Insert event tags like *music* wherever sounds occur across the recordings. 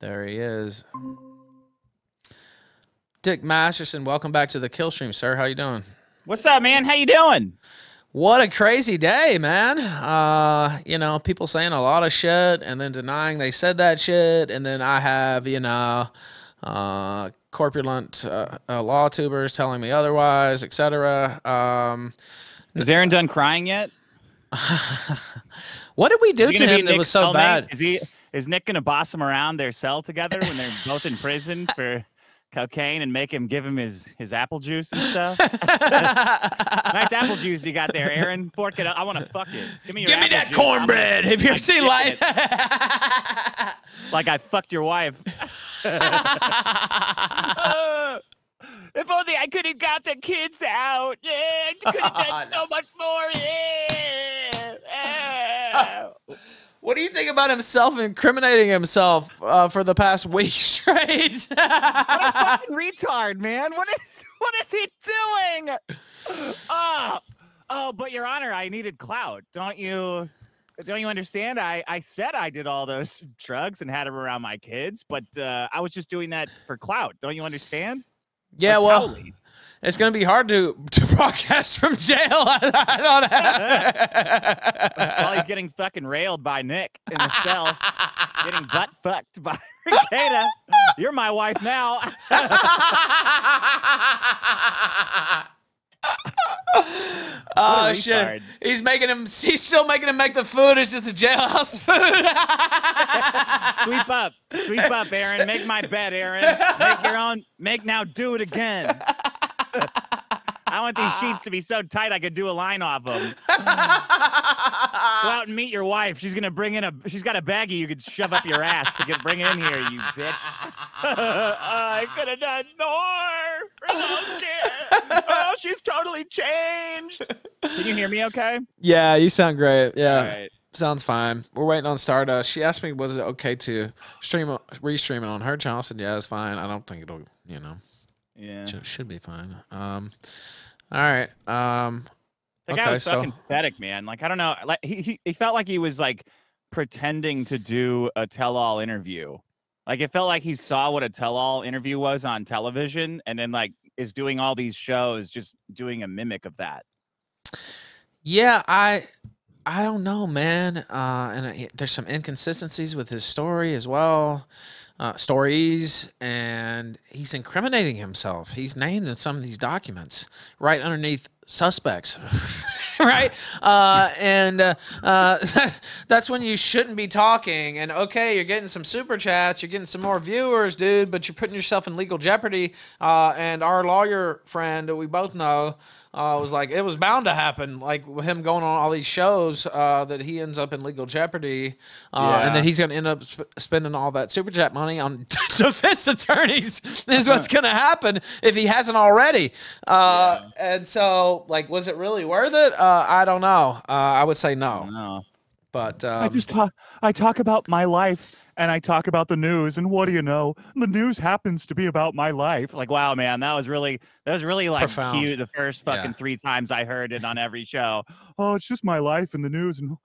There he is. Dick Masterson, welcome back to the Killstream, sir. How you doing? What's up, man? How you doing? What a crazy day, man. Uh, you know, people saying a lot of shit and then denying they said that shit. And then I have, you know, uh, corpulent uh, uh, law tubers telling me otherwise, etc. Um, Is Aaron done crying yet? *laughs* what did we do to him that was so bad? Is he? Is Nick gonna boss him around their cell together when they're both in prison *laughs* for cocaine and make him give him his his apple juice and stuff? *laughs* nice apple juice you got there, Aaron. Fork it up. I want to fuck it. Give me your Give me that juice. Cornbread. Have you ever seen life? like I fucked your wife. Uh, *laughs* if only I could have got the kids out. Yeah, I could have done so much more. Yeah. yeah. What do you think about himself incriminating himself uh, for the past week *laughs* straight? What a fucking retard, man. What is *laughs* what is he doing? Oh, oh, but your honor, I needed clout. Don't you don't you understand? I, I said I did all those *laughs* drugs and had them around my kids, but uh, I was just doing that for clout. Don't you understand? yeah, Like well. It's going to be hard to, to *laughs* broadcast from jail. *laughs* I don't while he's getting fucking railed by Nick in the cell, getting butt fucked by *laughs* Rekieta. You're my wife now. oh shit! He's making him. He's still making him make the food. It's just the jailhouse food. Sweep up, sweep up, Aaron. Make my bed, Aaron. Make your own. Make now. Do it again. I want these sheets to be so tight I could do a line off them. Go out and meet your wife. She's gonna bring in a. She's got a baggie you could shove up your ass to get bring in here, you bitch. *laughs* Oh, I could have done more for those kids. Oh, she's totally changed. Can you hear me? Okay. yeah, you sound great. Yeah. Sounds fine. We're waiting on Stardust. She asked me, was it okay to stream, restream it on her channel? I said, yeah, it's fine. I don't think it'll, you know, Yeah. should, should be fine. Um, all right. Um, The guy Okay, was so- fucking pathetic, man. Like I don't know, like he, he he felt like he was like pretending to do a tell-all interview. Like it felt like he saw what a tell-all interview was on television, and then like is doing all these shows, just doing a mimic of that. yeah, I, I don't know, man. Uh, and I, there's some inconsistencies with his story as well. Uh, stories and he's incriminating himself. He's named in some of these documents right underneath suspects, *laughs* right? Uh, and uh, uh, *laughs* that's when you shouldn't be talking. And okay, you're getting some super chats, you're getting some more viewers, dude, but you're putting yourself in legal jeopardy. Uh, and our lawyer friend, that we both know, uh, was like, it was bound to happen. Like with him going on all these shows, uh, that he ends up in legal jeopardy, uh, and then he's going to end up sp- spending all that super chat money on *laughs* defense attorneys. is what's going to happen if he hasn't already. Uh, And so, like, was it really worth it? Uh, I don't know. Uh, I would say no, No. but I um, just talk. I talk about my life, and I talk about the news. And what do you know? The news happens to be about my life. Like wow, man, that was really that was really like Profound. cute. The first fucking Yeah. three times I heard it on every show. Oh, it's just my life and the news. And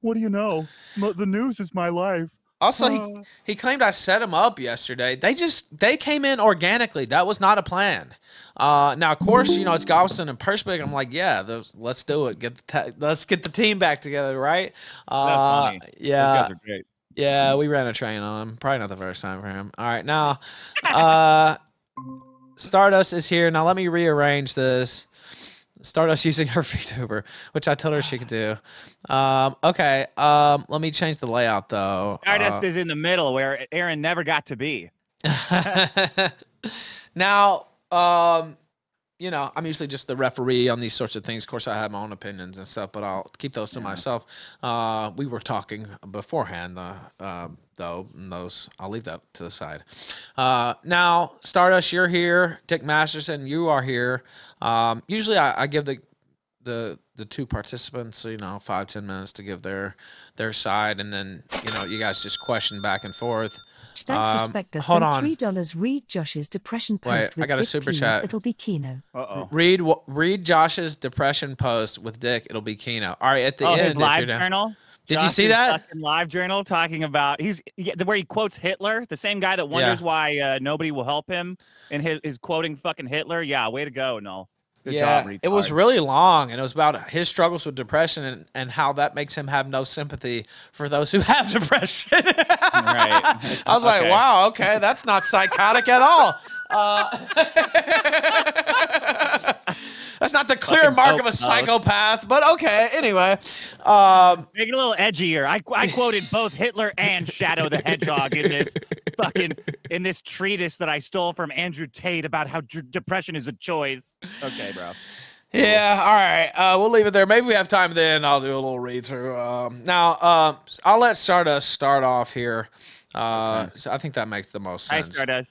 what do you know? The news is my life. Also he, Uh, he claimed I set him up yesterday. They just they came in organically. That was not a plan. Uh, now, of course, you know it's Galveston and Perspec. I'm like, yeah, those, let's do it. Get the te- let's get the team back together, right? Uh, funny. Those Yeah, guys are great. yeah, we ran a train on him. Probably not the first time for him. All right, now, uh, Stardust is here. Now let me rearrange this. Stardust using her *laughs* VTuber, which I told her she could do. Um, okay, um, let me change the layout though. Stardust is in the middle where Aaron never got to be. Uh, *laughs* *laughs* now, um, you know, I'm usually just the referee on these sorts of things. Of course, I have my own opinions and stuff, but I'll keep those to myself. Uh, we were talking beforehand, uh, uh, though, and those I'll leave that to the side. Uh, now, Stardust, you're here. Dick Masterson, you are here. Um, usually, I, I give the the the two participants, you know, five ten minutes to give their their side, and then you know, you guys just question back and forth. Thanks, Um, respect us. hold on. Three dollars. Read Josh's depression Wait, post I with got a Dick super Pease, chat. It'll be Kino. Uh oh. Read read Josh's depression post with Dick. It'll be Keno. All right, at the Oh, end, his if you're live down- journal. Did you see that? fucking live journal talking about he's yeah, the- where he quotes Hitler, the same guy that wonders why uh, nobody will help him, and his is quoting fucking Hitler. Yeah, way to go, no. Good yeah, job, it was really long, and it was about his struggles with depression and, and how that makes him have no sympathy for those who *laughs* have depression. *laughs* I was like, wow, okay, that's not psychotic at all. Uh, *laughs* that's not the clear Fucking mark dope of a mouth. psychopath, but okay. Anyway, um, Make it a little edgier. I, I quoted both Hitler and Shadow the Hedgehog in this fucking in this treatise that I stole from Andrew Tate about how d- depression is a choice. Okay, bro. Yeah, all right. Uh, we'll leave it there. Maybe we have time then. I'll do a little read through. Um, now, um, I'll let Stardust start off here. Uh, so I think that makes the most sense. Hi, sense. Stardust.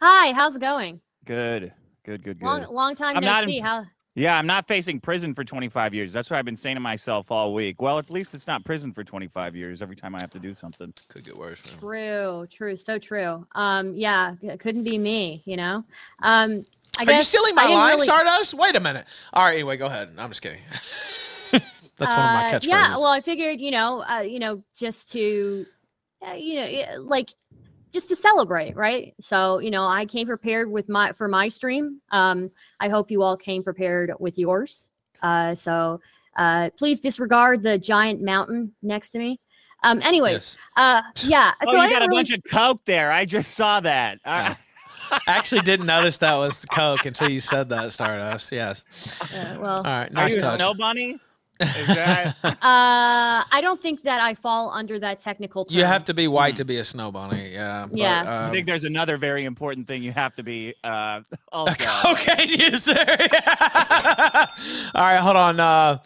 Hi, how's it going? Good, good, good, good. Long, long time I'm no not in- see. How? Yeah, I'm not facing prison for 25 years. That's what I've been saying to myself all week. Well, at least it's not prison for 25 years every time I have to do something. Could get worse. man. True, true, so true. Um, yeah, it couldn't be me, you know. Um, I Are guess you stealing my didn't line, really- Stardust? Wait a minute. All right, anyway, go ahead. I'm just kidding. *laughs* That's one of my Uh, catchphrases. Yeah, well, I figured, you know, uh, you know, just to, uh, you know, like, just to celebrate, right? So, you know, I came prepared with my for my stream. Um, I hope you all came prepared with yours. Uh, so, uh, please disregard the giant mountain next to me. Um, anyways, Yes. uh, yeah. *laughs* Oh, so I you got a really- bunch of coke there. I just saw that. Uh, *laughs* I actually didn't *laughs* notice that was the Coke until you said that, Stardust. Yes. uh, well, All right, Are nice you a touch. snow bunny? Is that? *laughs* Uh, I don't think that I fall under that technical term. you have to be white Mm. to be a snow bunny. Yeah. but, Yeah. I um, think there's another very important thing you have to be. Uh, *laughs* also. cocaine *laughs* user. All right, hold on. Uh,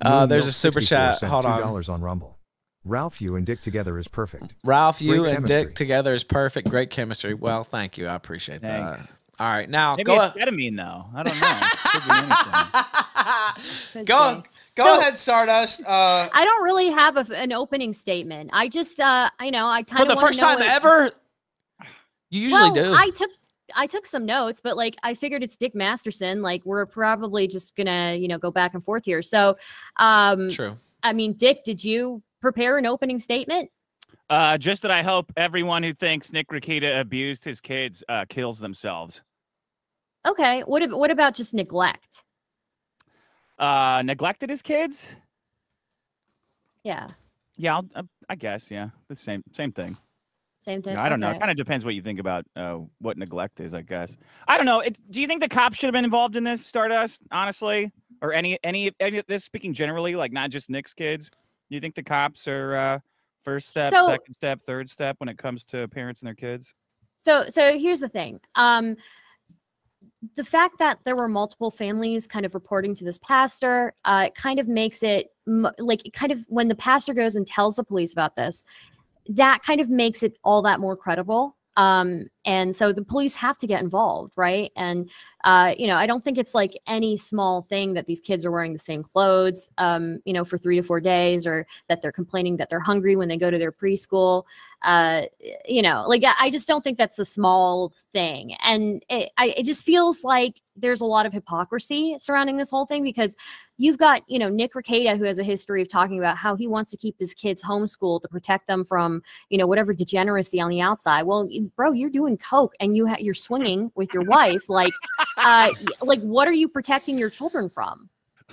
uh, there's a super 64 chat. sent Hold on. $2 on Rumble. Ralph, you and Dick together is perfect. Ralph, you Great and Dick together is perfect. Great chemistry. Well, thank you. I appreciate Thanks. that. All right, now Maybe go. it's ketamine though. I don't know. Could be anything. Could go. Be. Go So- ahead, Stardust. Uh, I don't really have a, an opening statement. I just, uh, you know, I kind of for the first time ever, you usually well, do. I took I took some notes, but like I figured it's Dick Masterson. Like we're probably just gonna, you know, go back and forth here. So, um, True. I mean, Dick, did you prepare an opening statement? Uh, just that I hope everyone who thinks Nick Rekieta abused his kids uh, kills themselves. Okay. What what about just neglect? Uh, neglected his kids? Yeah, Yeah, I'll, uh, I guess. Yeah, the same same thing. same thing. Yeah, I don't know. It kind of depends what you think about uh, what neglect is. I guess. I don't know. It, do you think the cops should have been involved in this, Stardust? Honestly, or any any any of this? Speaking generally, like not just Nick's kids. Do you think the cops are uh, first step, So- second step, third step when it comes to parents and their kids? So so here's the thing. Um the fact that there were multiple families kind of reporting to this pastor, uh, it kind of makes it like it kind of when the pastor goes and tells the police about this, that kind of makes it all that more credible. Um, and so the police have to get involved, right? And uh, you know, I don't think it's like any small thing that these kids are wearing the same clothes, um, you know, for three to four days, or that they're complaining that they're hungry when they go to their preschool uh you know like i just don't think that's a small thing and it, I, it just feels like there's a lot of hypocrisy surrounding this whole thing because you've got you know nick Rekieta, who has a history of talking about how he wants to keep his kids homeschooled to protect them from you know whatever degeneracy on the outside well bro you're doing coke and you ha- you're swinging with your wife like uh like what are you protecting your children from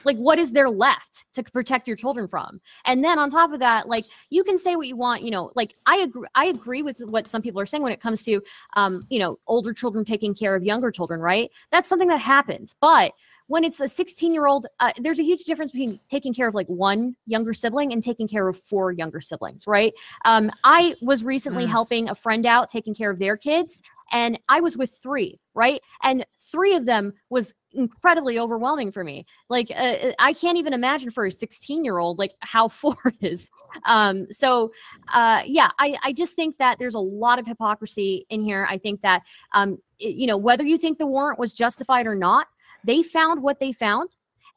like what is there left to protect your children from? And then on top of that like you can say what you want you know like i agree i agree with what some people are saying when it comes to um you know older children taking care of younger children right? That's something that happens. But when it's a 16 year old uh, there's a huge difference between taking care of like one younger sibling and taking care of four younger siblings right? Um i was recently Mm. helping a friend out taking care of their kids and i was with three right? And three of them was incredibly overwhelming for me. Like uh, uh, i can't even imagine for a 16 year old like how *laughs* four is. Um so uh yeah i i just think that there's a lot of hypocrisy in here. I think that um i- you know whether you think the warrant was justified or not they found what they found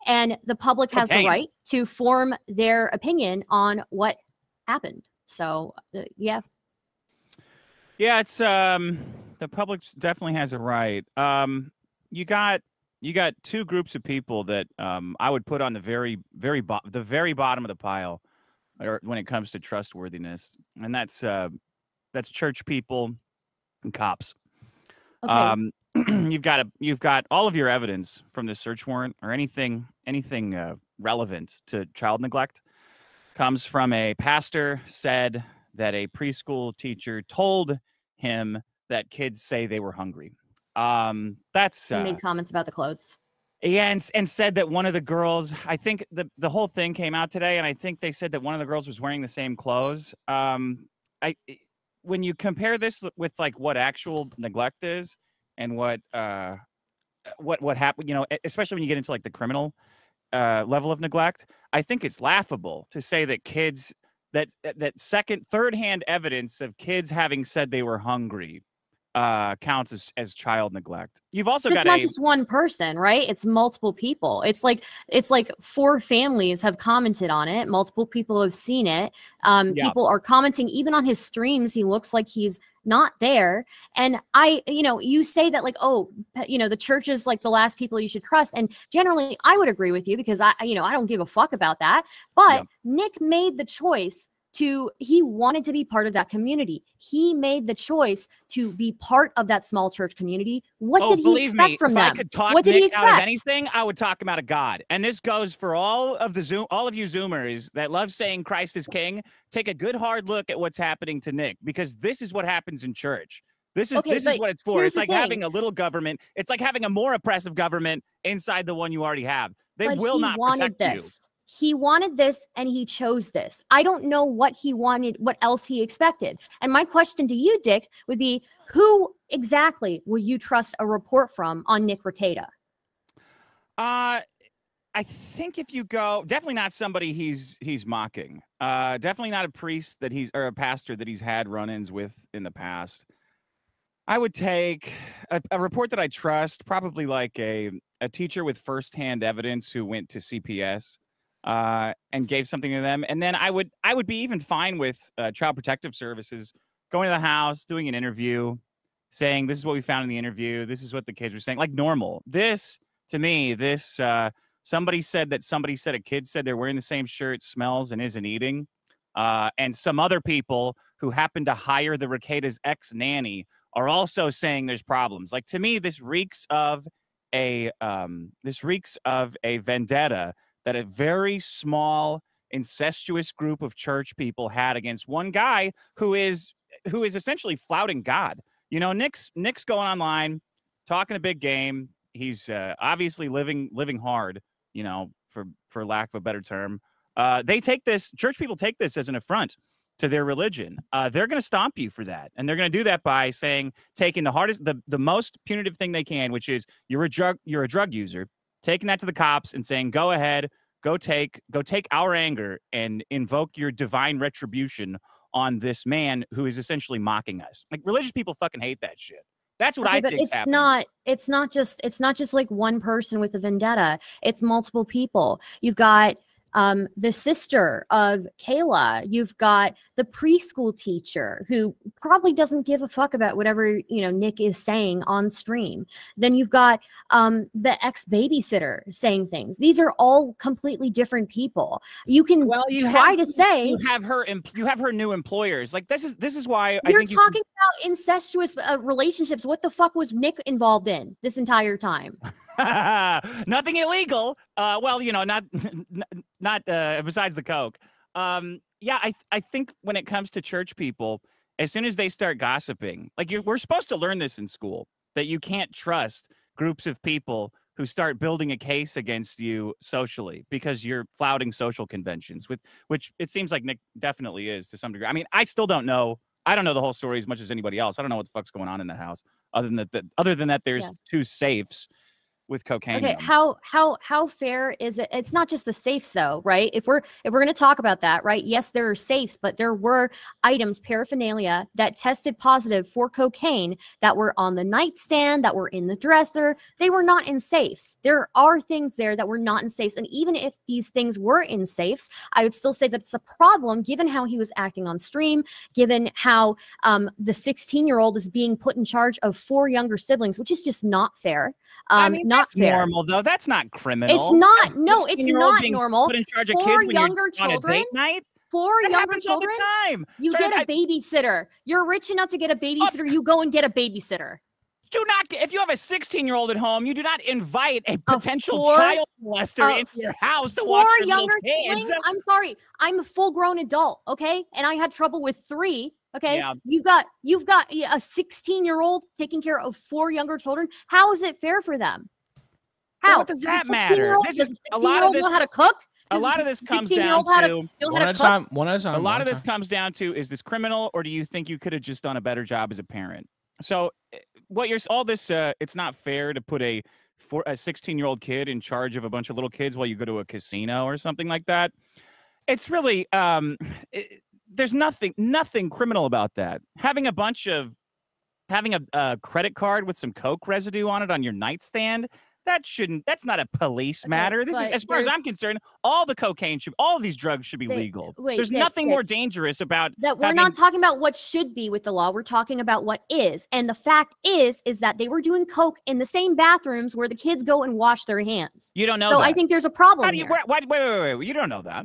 and the public has the right to form their opinion on what happened. So uh, yeah. Yeah, it's um the public definitely has a right. Um you got you got two groups of people that um I would put on the very very bo- the very bottom of the pile. or when it comes to trustworthiness, and that's uh, that's church people and cops. Okay. Um, *clears throat* you've got a, you've got all of your evidence from the search warrant or anything anything uh, relevant to child neglect comes from a pastor said that a preschool teacher told him that kids say they were hungry. Um, that's uh, made comments about the clothes. yeah, and, and said that one of the girls, I think the, the whole thing came out today, and I think they said that one of the girls was wearing the same clothes. Um, I when you compare this with like what actual neglect is and what uh what what happened, you know, especially when you get into like the criminal uh level of neglect, I think it's laughable to say that kids that- that second third hand evidence of kids having said they were hungry uh counts as, as child neglect. You've also But got it's not a just one person, right? It's multiple people. It's like it's like four families have commented on it. Multiple people have seen it. Um, Yeah. People are commenting even on his streams. He looks like he's not there. And I, you know, you say that like, oh, you know, the church is like the last people you should trust. And generally, I would agree with you because I, you know, I don't give a fuck about that. But Yeah. Nick made the choice to he wanted to be part of that community. He made the choice to be part of that small church community. What oh, did he expect me, from them? I could talk What did he Nick out of expect? anything, I would talk him out of God. And this goes for all of the Zoom, all of you Zoomers that love saying Christ is King. Take a good hard look at what's happening to Nick because this is what happens in church. This is Okay, this is what it's for. It's like having a little government. It's like having a more oppressive government inside the one you already have. They but will not protect you. He wanted this and he chose this. I don't know what he wanted, what else he expected. And my question to you, Dick, would be who exactly will you trust a report from on Nick Rekieta? Uh I think if you go, definitely not somebody he's he's mocking. Uh, definitely not a priest that he's or a pastor that he's had run-ins with in the past. I would take a, a report that I trust, probably like a a teacher with firsthand evidence who went to CPS uh, and gave something to them, and then I would I would be even fine with uh, Child Protective Services going to the house, doing an interview, saying this is what we found in the interview, this is what the kids were saying, like normal. This to me, this uh, somebody said that somebody said a kid said they're wearing the same shirt, smells, and isn't eating. Uh, and some other people who happen to hire the Rekieta's ex nanny are also saying there's problems. Like to me, this reeks of a um, this reeks of a vendetta that a very small incestuous group of church people had against one guy who is who is essentially flouting God. You know, Nick's Nick's going online talking a big game. He's uh, obviously living living hard. You know, for for lack of a better term. Uh, they take this church people take this as an affront to their religion. Uh, they're going to stomp you for that, and they're going to do that by saying taking the hardest, the the most punitive thing they can, which is you're a drug you're a drug user, taking that to the cops and saying go ahead, go take go take our anger and invoke your divine retribution on this man who is essentially mocking us. Like religious people fucking hate that shit. That's what Okay, I think. it's not it's not just it's not just like one person with a vendetta it's multiple people you've got um, the sister of Kayla. You've got the preschool teacher who probably doesn't give a fuck about whatever you know Nick is saying on stream. Then you've got um, the ex babysitter saying things. These are all completely different people. You can Well, you try have- to say you have her you have her new employers. Like this is this is why you're think you can- talking about incestuous uh, relationships. What the fuck was Nick involved in this entire time? *laughs* *laughs* Nothing illegal. Uh, well, you know, not *laughs* not uh, besides the coke. Um, yeah, I I think when it comes to church people, as soon as they start gossiping, like we're supposed to learn this in school that you can't trust groups of people who start building a case against you socially because you're flouting social conventions with which it seems like Nick definitely is to some degree. I mean, I still don't know. I don't know the whole story as much as anybody else. I don't know what the fuck's going on in that house. Other than that, that other than that, there's Yeah. two safes with cocaine. in Okay, 'em. how how how fair is it? It's not just the safes though, right? If we're if we're going to talk about that, right? Yes, there are safes, but there were items paraphernalia that tested positive for cocaine that were on the nightstand, that were in the dresser. They were not in safes. There are things there that were not in safes, and even if these things were in safes, I would still say that's a problem given how he was acting on stream, given how um, the 16 year old is being put in charge of four younger siblings, which is just not fair. Um, I mean, not that's fair. normal though. That's not criminal. It's not. No, it's not normal. Put in charge of kids when younger you're on a children? date night. four That younger happens all the time. you get a babysitter. You're rich enough to get a babysitter. You go and get a babysitter. do not get- if you have a 16 year old at home you do not invite a potential four- child molester a into your house to watch your little younger kids siblings. I'm sorry. I'm a full grown adult, okay? And I had trouble with three. Okay. Yeah. You've got you've got a 16 year old taking care of four younger children. How is it fair for them? Well, How what does a that matter? This does is- a a lot 16 of year old this- know how to cook? a lot of this comes down to- to One at a time. One at a time. a lot of this time. comes down to is this criminal or do you think you could have just done a better job as a parent so eh, what you're all this uh it's not fair to put a for a 16 year old kid in charge of a bunch of little kids while you go to a casino or something like that it's really um it, there's nothing nothing criminal about that having a bunch of having a, a credit card with some coke residue on it on your nightstand that shouldn't that's not a police Okay, matter this is as far as i'm concerned all the cocaine should all these drugs should be They- legal wait, there's nothing more dangerous about that we're having- not talking about what should be with the law we're talking about what is and the fact is is that they were doing coke in the same bathrooms where the kids go and wash their hands you don't know so that. i think there's a problem How do you, here. why, why, wait, wait, wait, wait, you don't know that.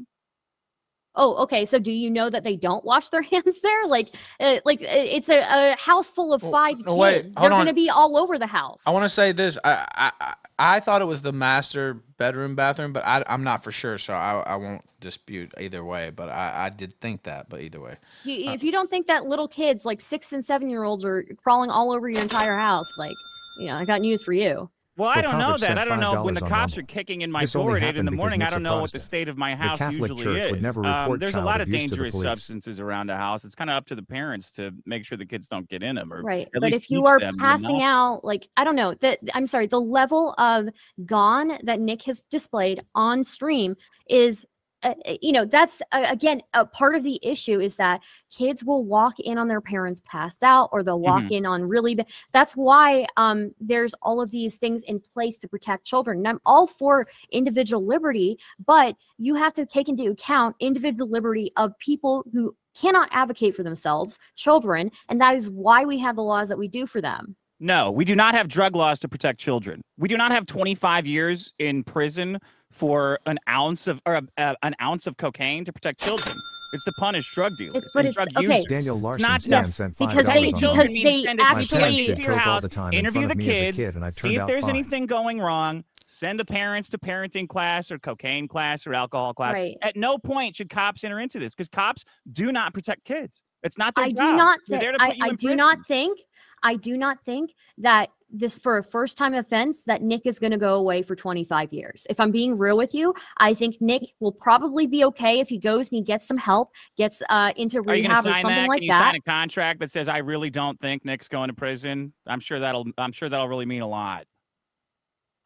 Oh okay so do you know that they don't wash their *laughs* hands there like uh, like uh, it's a, a house full of Oh, five no, wait, kids they're going to be all over the house I want to say this. I, I I I thought it was the master bedroom bathroom, but I I'm not for sure, so I I won't dispute either way. But I I did think that, but either way. You, Uh, if you don't think that little kids like six and seven year olds are crawling all over your entire house like you know i got news for you Well, I don't know that. I don't know when the $5 cops are kicking in my This door at eight in the morning. I don't know what the state of my house Catholic usually Church is. would never Um, report there's a lot of abuse to the dangerous substances around a house. It's kind of up to the parents to make sure the kids don't get in them, or right at but least if you teach are them, you passing know? out like i don't know that i'm sorry the level of gone that nick has displayed on stream is uh, uh, you know that's uh, again a part of the issue is that kids will walk in on their parents passed out or they'll walk Mhm. in on really that's why um there's all of these things in place to protect children and i'm all for individual liberty but you have to take into account individual liberty of people who cannot advocate for themselves children and that is why we have the laws that we do for them No, we do not have drug laws to protect children. We do not have 25 years in prison for an ounce of or a, a- an ounce of cocaine to protect children. It's to punish drug dealers but and it's- drug okay. users. Daniel Larson not Stan yes, sent five because dollars they- on Protecting children because Rumble. they send My a actually- parents to your house, the interview the of me as a kids, kid, and I see if there's fine. anything going wrong. Send the parents to parenting class or cocaine class or alcohol class. Right. At no point should cops enter into this because cops do not protect kids. It's not their I job. do not They're think there to I, I in do not think I do not think that this for a first time offense that Nick is going to go away for 25 years. If I'm being real with you, I think Nick will probably be okay if he goes and he gets some help, gets uh into Are you going rehab or something that? like Can you that. sign a contract that says I really don't think Nick's going to prison? I'm sure that'll I'm sure that'll really mean a lot.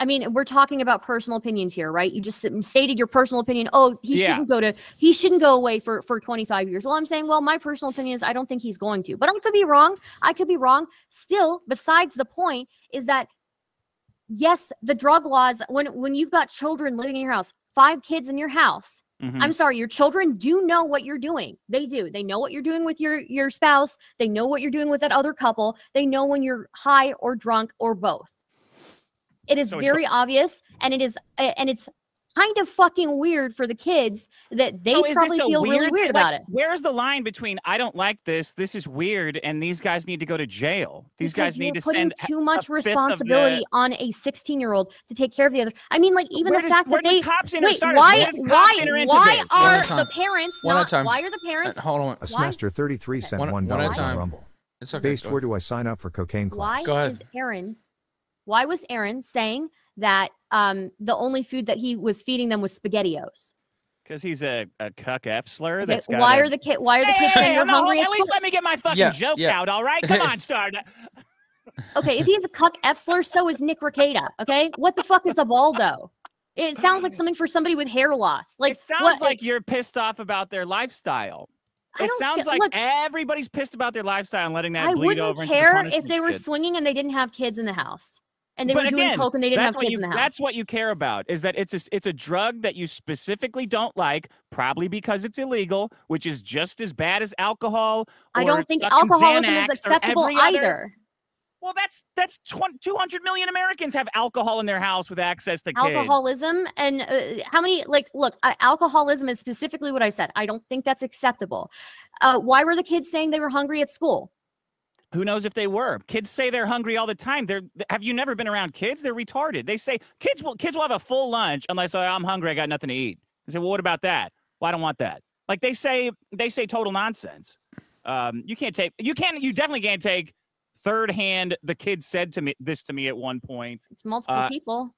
I mean, we're talking about personal opinions here, right? You just stated your personal opinion. Oh, he Yeah. shouldn't go to he shouldn't go away for for 25 years. Well, I'm saying, well, my personal opinion is I don't think he's going to. But I could be wrong. I could be wrong. Still, besides the point is that yes, the drug laws when when you've got children living in your house, five kids in your house, Mhm. I'm sorry, your children do know what you're doing. They do. They know what you're doing with your your spouse. They know what you're doing with that other couple. They know when you're high or drunk or both. It is So it's very obvious, and it is and it's kind of fucking weird for the kids that they Oh, probably a feel really weird like, about it. Where's the line between I don't like this, this is weird, and these guys need to go to jail? These because guys need you're to putting send too much fifth of the- responsibility on a 16 year old to take care of the other. I mean, like even Where the does- fact where that do they cops enter- wait, sorry, why where do cops why why are the parents One not time. why are the Uh, parents hold on. A Semester 33 sent One- one one at a dollars on. Rumble. It's okay. Based, where do I sign up for cocaine why class? Go ahead. is Aaron why was Aaron saying that um the only food that he was feeding them was spaghettios? Because he's a, a cuck F slur. Okay, that's got why are the kid why are the Hey, kids hey, saying hey, you're no, hungry at At least school? let me get my fucking Yeah, joke yeah. out, all right? Come on, *laughs* Star. Okay, if he's a cuck F slur, so is Nick Rekieta. Okay, what the fuck is a baldo? It sounds like something for somebody with hair loss. Like it sounds what- like you're pissed off about their lifestyle. I It don't sounds get- like look, everybody's pissed about their lifestyle and letting that I bleed wouldn't over into the care if punishment they were skid. swinging and they didn't have kids in the house, and they but were doing again, coke and they didn't that's have what kids you, in the house. That's what you care about is that it's a, it's a drug that you specifically don't like, probably because it's illegal, which is just as bad as alcohol. I don't think alcoholism Xanax is acceptable every other- either. Well, that's that's 20, 200 million Americans have alcohol in their house with access to kids. alcoholism and uh, how many like look uh, alcoholism is specifically what i said i don't think that's acceptable uh, why were the kids saying they were hungry at school Who knows if they were? Kids say they're hungry all the time. They're have you never been around kids? They're retarded. They say kids will kids will have a full lunch unless oh, I'm hungry, I got nothing to eat. I say, well, what about that? Well, I don't want that. Like they say they say total nonsense. Um, you can't take you can't you definitely can't take third hand the kid said to me this to me at one point. it's multiple Uh, people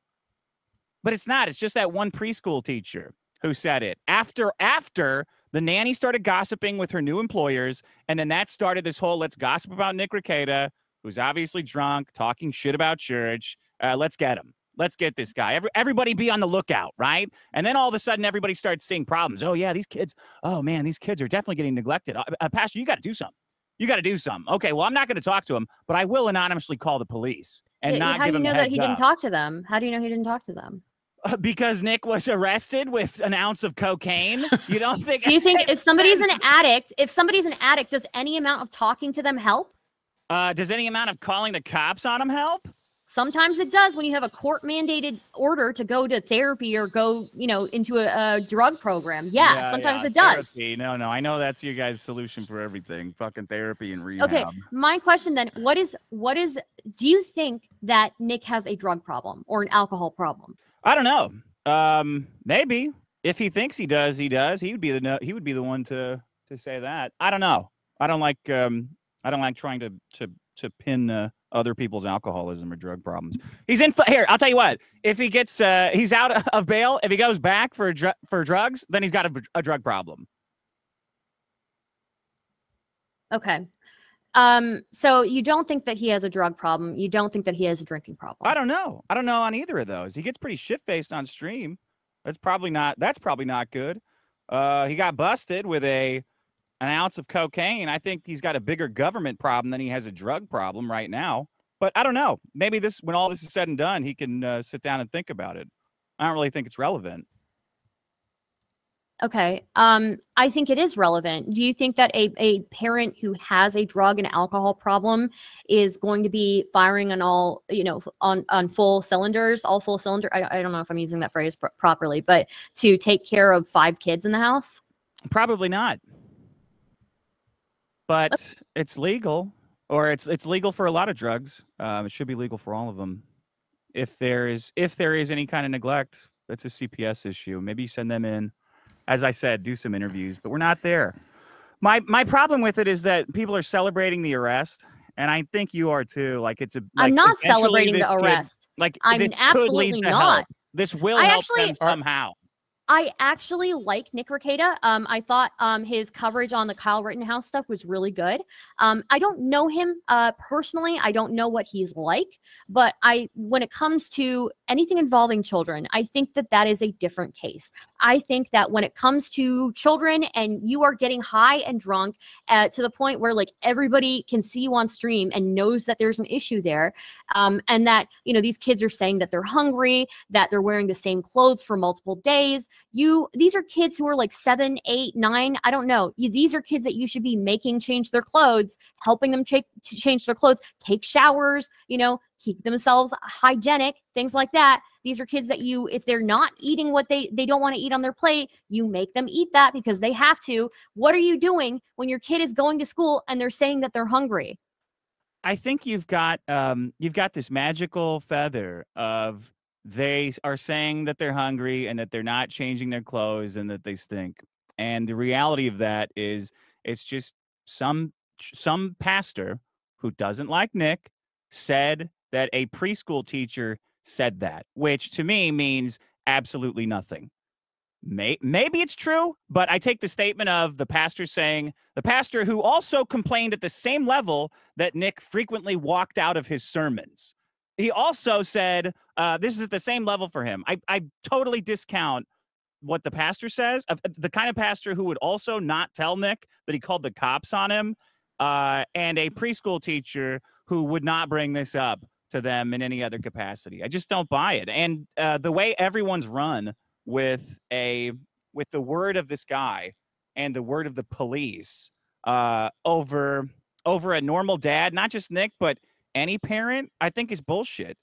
But it's not. It's just that one preschool teacher who said it after after the nanny started gossiping with her new employers, and then that started this whole let's gossip about Nick Rekieta, who's obviously drunk, talking shit about church. Uh, let's get him. Let's get this guy. Every, everybody be on the lookout, right? And then all of a sudden, everybody starts seeing problems. Oh yeah, these kids. Oh man, these kids are definitely getting neglected. Uh, uh, Pastor, you got to do something. You got to do something. Okay, well, I'm not going to talk to him, but I will anonymously call the police and Yeah, not how give do you know that he up. didn't talk to them how do you know he didn't talk to them *laughs* because Nick was arrested with an ounce of cocaine. You don't think? do you think *laughs* if somebody's an addict if somebody's an addict does any amount of talking to them help Uh, does any amount of calling the cops on him help? sometimes it does when you have a court mandated order to go to therapy or go you know into a, a drug program yeah, sometimes yeah, it does therapy. No, no, I know that's your guys' solution for everything. Fucking therapy and rehab. Okay, my question then: What is what is? Do you think that Nick has a drug problem or an alcohol problem? I don't know. Um, maybe if he thinks he does, he does. He would be the he would be the one to to say that. I don't know. I don't like um I don't like trying to to to pin uh, other people's alcoholism or drug problems. He's in here. I'll tell you what. If he gets uh he's out *laughs* of bail, if he goes back for dr- for drugs, then he's got a, a drug problem. Okay. Um, so you don't think that he has a drug problem? You don't think that he has a drinking problem? I don't know. I don't know on either of those. He gets pretty shit faced on stream. That's probably not. That's probably not good. Uh, he got busted with a an ounce of cocaine. I think he's got a bigger government problem than he has a drug problem right now. But I don't know. Maybe this, when all this is said and done, he can uh, sit down and think about it. I don't really think it's relevant. Okay. Um, I think it is relevant. Do you think that a, a parent who has a drug and alcohol problem is going to be firing on all, you know, on, on full cylinders, all full cylinder? I, I don't know if I'm using that phrase pr- properly, but to take care of five kids in the house? Probably not. But it's legal, or it's it's legal for a lot of drugs. Um, it should be legal for all of them. If there is if there is any kind of neglect, that's a CPS issue. Maybe you send them in. As I said, do some interviews, but we're not there. My my problem with it is that people are celebrating the arrest, and I think you are too. Like it's a. Like I'm not celebrating the could- arrest. like I'm could absolutely not. help. This will I help actually- them somehow. I actually like Nick Rekieta. Um, I thought um, his coverage on the Kyle Rittenhouse stuff was really good. Um, I don't know him uh, personally. I don't know what he's like, but I, when it comes to anything involving children, I think that that is a different case. I think that when it comes to children and you are getting high and drunk uh, to the point where like everybody can see you on stream and knows that there's an issue there, um, and that you know these kids are saying that they're hungry, that they're wearing the same clothes for multiple days you these are kids who are like seven eight nine i don't know you, these are kids that you should be making change their clothes helping them to change their clothes take showers you know keep themselves hygienic things like that. These are kids that you if they're not eating what they they don't want to eat on their plate you make them eat that because they have to. What are you doing when your kid is going to school and they're saying that they're hungry? I think you've got um, you've got this magical feather of they are saying that they're hungry and that they're not changing their clothes and that they stink. And the reality of that is it's just some some pastor who doesn't like Nick said that a preschool teacher said that, which to me means absolutely nothing. May, maybe it's true, but I take the statement of the pastor saying, the pastor who also complained at the same level that Nick frequently walked out of his sermons. He also said, uh, this is at the same level for him. I, I totally discount what the pastor says, of the kind of pastor who would also not tell Nick that he called the cops on him, uh, and a preschool teacher who would not bring this up to them in any other capacity. I just don't buy it. And uh, the way everyone's run with a with the word of this guy and the word of the police uh, over over a normal dad, not just Nick, but any parent, I think is bullshit.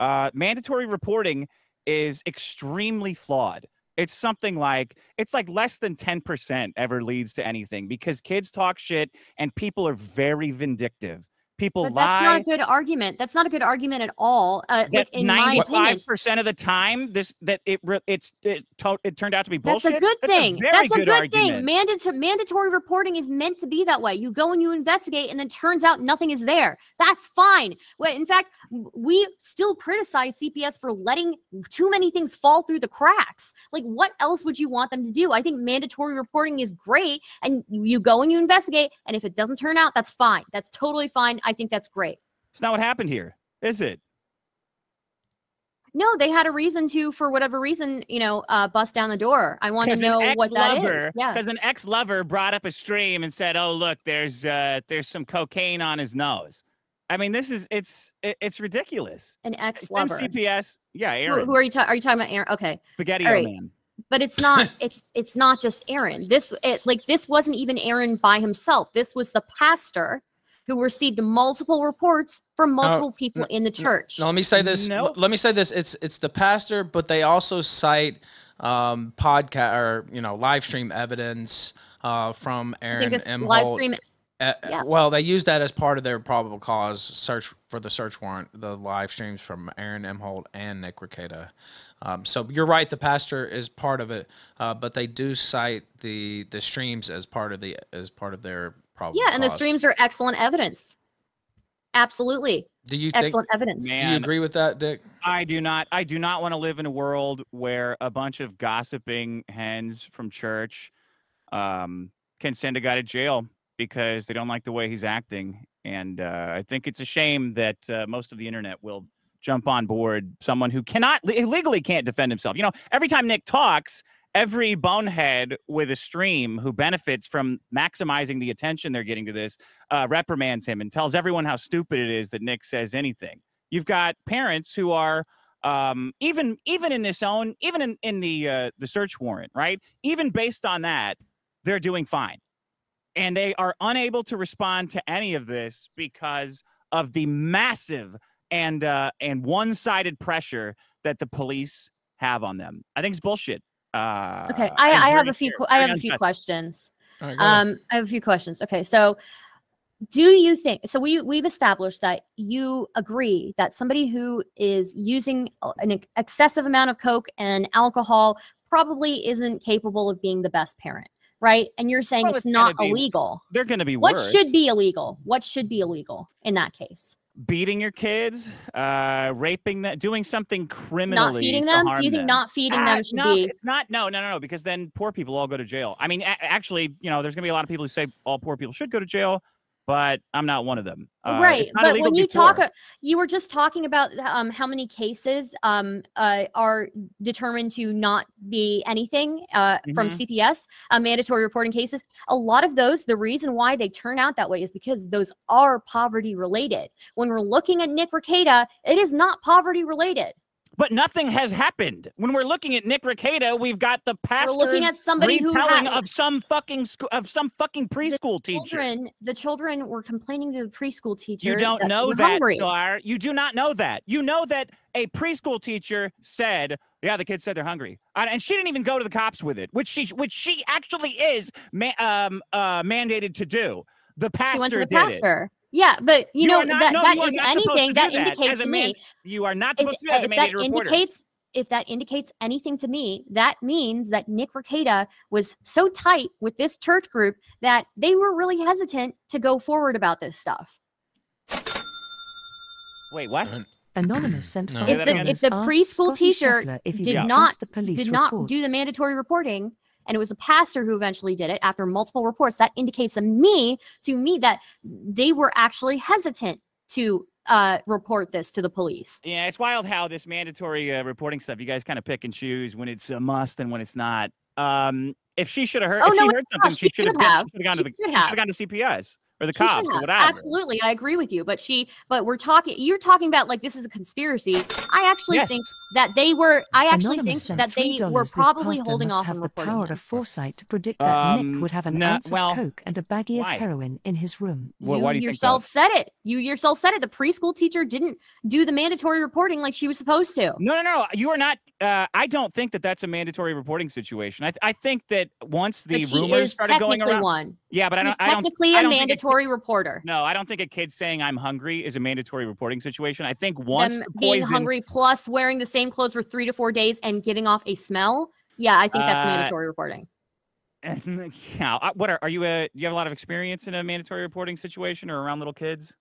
Uh, mandatory reporting is extremely flawed. It's something like it's like less than 10% ever leads to anything because kids talk shit and people are very vindictive. People But lie. that's not a good argument. That's not a good argument at all. Uh, like in my opinion, 95% of the time this that it it's it, to, it turned out to be bullshit. That's a good thing. very That's a good good thing. Mandatory mandatory reporting is meant to be that way. You go and you investigate, and then turns out nothing is there. That's fine. In fact, we still criticize CPS for letting too many things fall through the cracks. Like, what else would you want them to do? I think mandatory reporting is great, and you go and you investigate, and if it doesn't turn out, that's fine. That's totally fine. I think that's great. It's not what happened here, is it? No, they had a reason to, for whatever reason, you know, uh, bust down the door. I want to know what that ex-lover. Yeah. because an ex-lover brought up a stream and said, "Oh, look, there's uh, there's some cocaine on his nose." I mean, this is it's it's ridiculous. An ex-lover. CPS, yeah, Who, Aaron, who are you? Are you talking about Aaron? Okay, spaghetti right. man. but it's not. *laughs* it's it's not just Aaron. This it like this wasn't even Aaron by himself. This was the pastor who received multiple reports from multiple people in the church. Now, let me say this. l- Let me say this. It's it's the pastor, but they also cite um, podcast or you know live stream evidence uh, from I Aaron think this M. live stream. Uh, Yeah. Well, they use that as part of their probable cause search for the search warrant. The live streams from Aaron Imholte and Nick Rekieta. Um, so you're right. The pastor is part of it, uh, but they do cite the the streams as part of the as part of their probable. Yeah, and the streams are excellent evidence. Absolutely, Do you think? excellent evidence. Do you agree with that, Dick? I do not. I do not want to live in a world where a bunch of gossiping hens from church um, can send a guy to jail because they don't like the way he's acting. And uh, I think it's a shame that uh, most of the internet will jump on board someone who cannot legally can't defend himself. You know, every time Nick talks, every bonehead with a stream who benefits from maximizing the attention they're getting to this uh, reprimands him and tells everyone how stupid it is that Nick says anything. You've got parents who are um, even even in this own even in in the uh, the search warrant, right? Even based on that, they're doing fine, and they are unable to respond to any of this because of the massive and uh, and one sided pressure that the police have on them. I think it's bullshit. Uh, Okay, I, I have a few. I have a few questions. Right. Um, I have a few questions. Okay, so do you think so? We we've established that you agree that somebody who is using an excessive amount of coke and alcohol probably isn't capable of being the best parent, right? And you're saying Well, it's it's not be illegal. They're going to be What worse. should be illegal? What should be illegal in that case? Beating your kids, uh, raping them, doing something criminally. Not feeding them? Do you think them. not feeding Ah, them should no, be? it's not. No, no, no, no. Because then poor people all go to jail. I mean, a- actually, you know, there's gonna be a lot of people who say all poor people should go to jail, but I'm not one of them. Uh, right but when you talk uh, you were just talking about um, how many cases um, uh, are determined to not be anything uh, from Mhm. cps uh, mandatory reporting cases a lot of those the reason why they turn out that way is because those are poverty related when we're looking at nick Rekieta, it is not poverty related but nothing has happened. When we're looking at Nick Rekieta, we've got the we're looking at somebody who had of some fucking of some fucking preschool teacher. children the children were complaining to the preschool teacher You don't that know that, hungry. Star. You do not know that. You know that a preschool teacher said, "Yeah, the kids said they're hungry," and she didn't even go to the cops with it, which she which she actually is ma- um uh mandated to do. The pastor she went to the did it. Pastor yeah but you, You know not- that, no, that you are is not supposed to anything that that. indicates As a to man- me You are not if, supposed to do that as a if that reporter. indicates if that indicates anything to me, that means that Nick Rekieta was so tight with this church group that they were really hesitant to go forward about this stuff. Wait, what? Uh, Anonymous sent No. five Say If the, if the preschool Scotty teacher Scheffler if he did would not the police did not do the mandatory reporting, and it was a pastor who eventually did it after multiple reports, that indicates to me to me that they were actually hesitant to uh, report this to the police. Yeah, it's wild how this mandatory uh, reporting stuff. You guys kind of pick and choose when it's a must and when it's not. Um, if she should have heard, Oh, if no, she heard something, she She should have should have. She should have gone to the. should She should have. have gone to CPS or the She cops or whatever. Absolutely, I agree with you. But she, but we're talking. You're talking about like this is a conspiracy. I actually Yes. think that they were. I actually Anonymous think that they were probably holding off have on the reporting power him. of foresight to predict that Um, Nick would have an no- ounce well, of coke and a baggie why? of heroin in his room. Wha- you why do you yourself that? said it. You yourself said it. The preschool teacher didn't do the mandatory reporting like she was supposed to. No, no, no. You are not. Uh, I don't think that that's a mandatory reporting situation. I, th- I think that once the but she rumors is started going around, one. yeah, but I don't. I don't. technically I a don't think it- mandatory reporter. No, I don't think a kid saying I'm hungry is a mandatory reporting situation. I think once Them the being hungry plus wearing the same clothes for three to four days and giving off a smell. Yeah, I think that's Uh, mandatory reporting. *laughs* yeah. uh, What are, are you? A, do you have a lot of experience in a mandatory reporting situation or around little kids?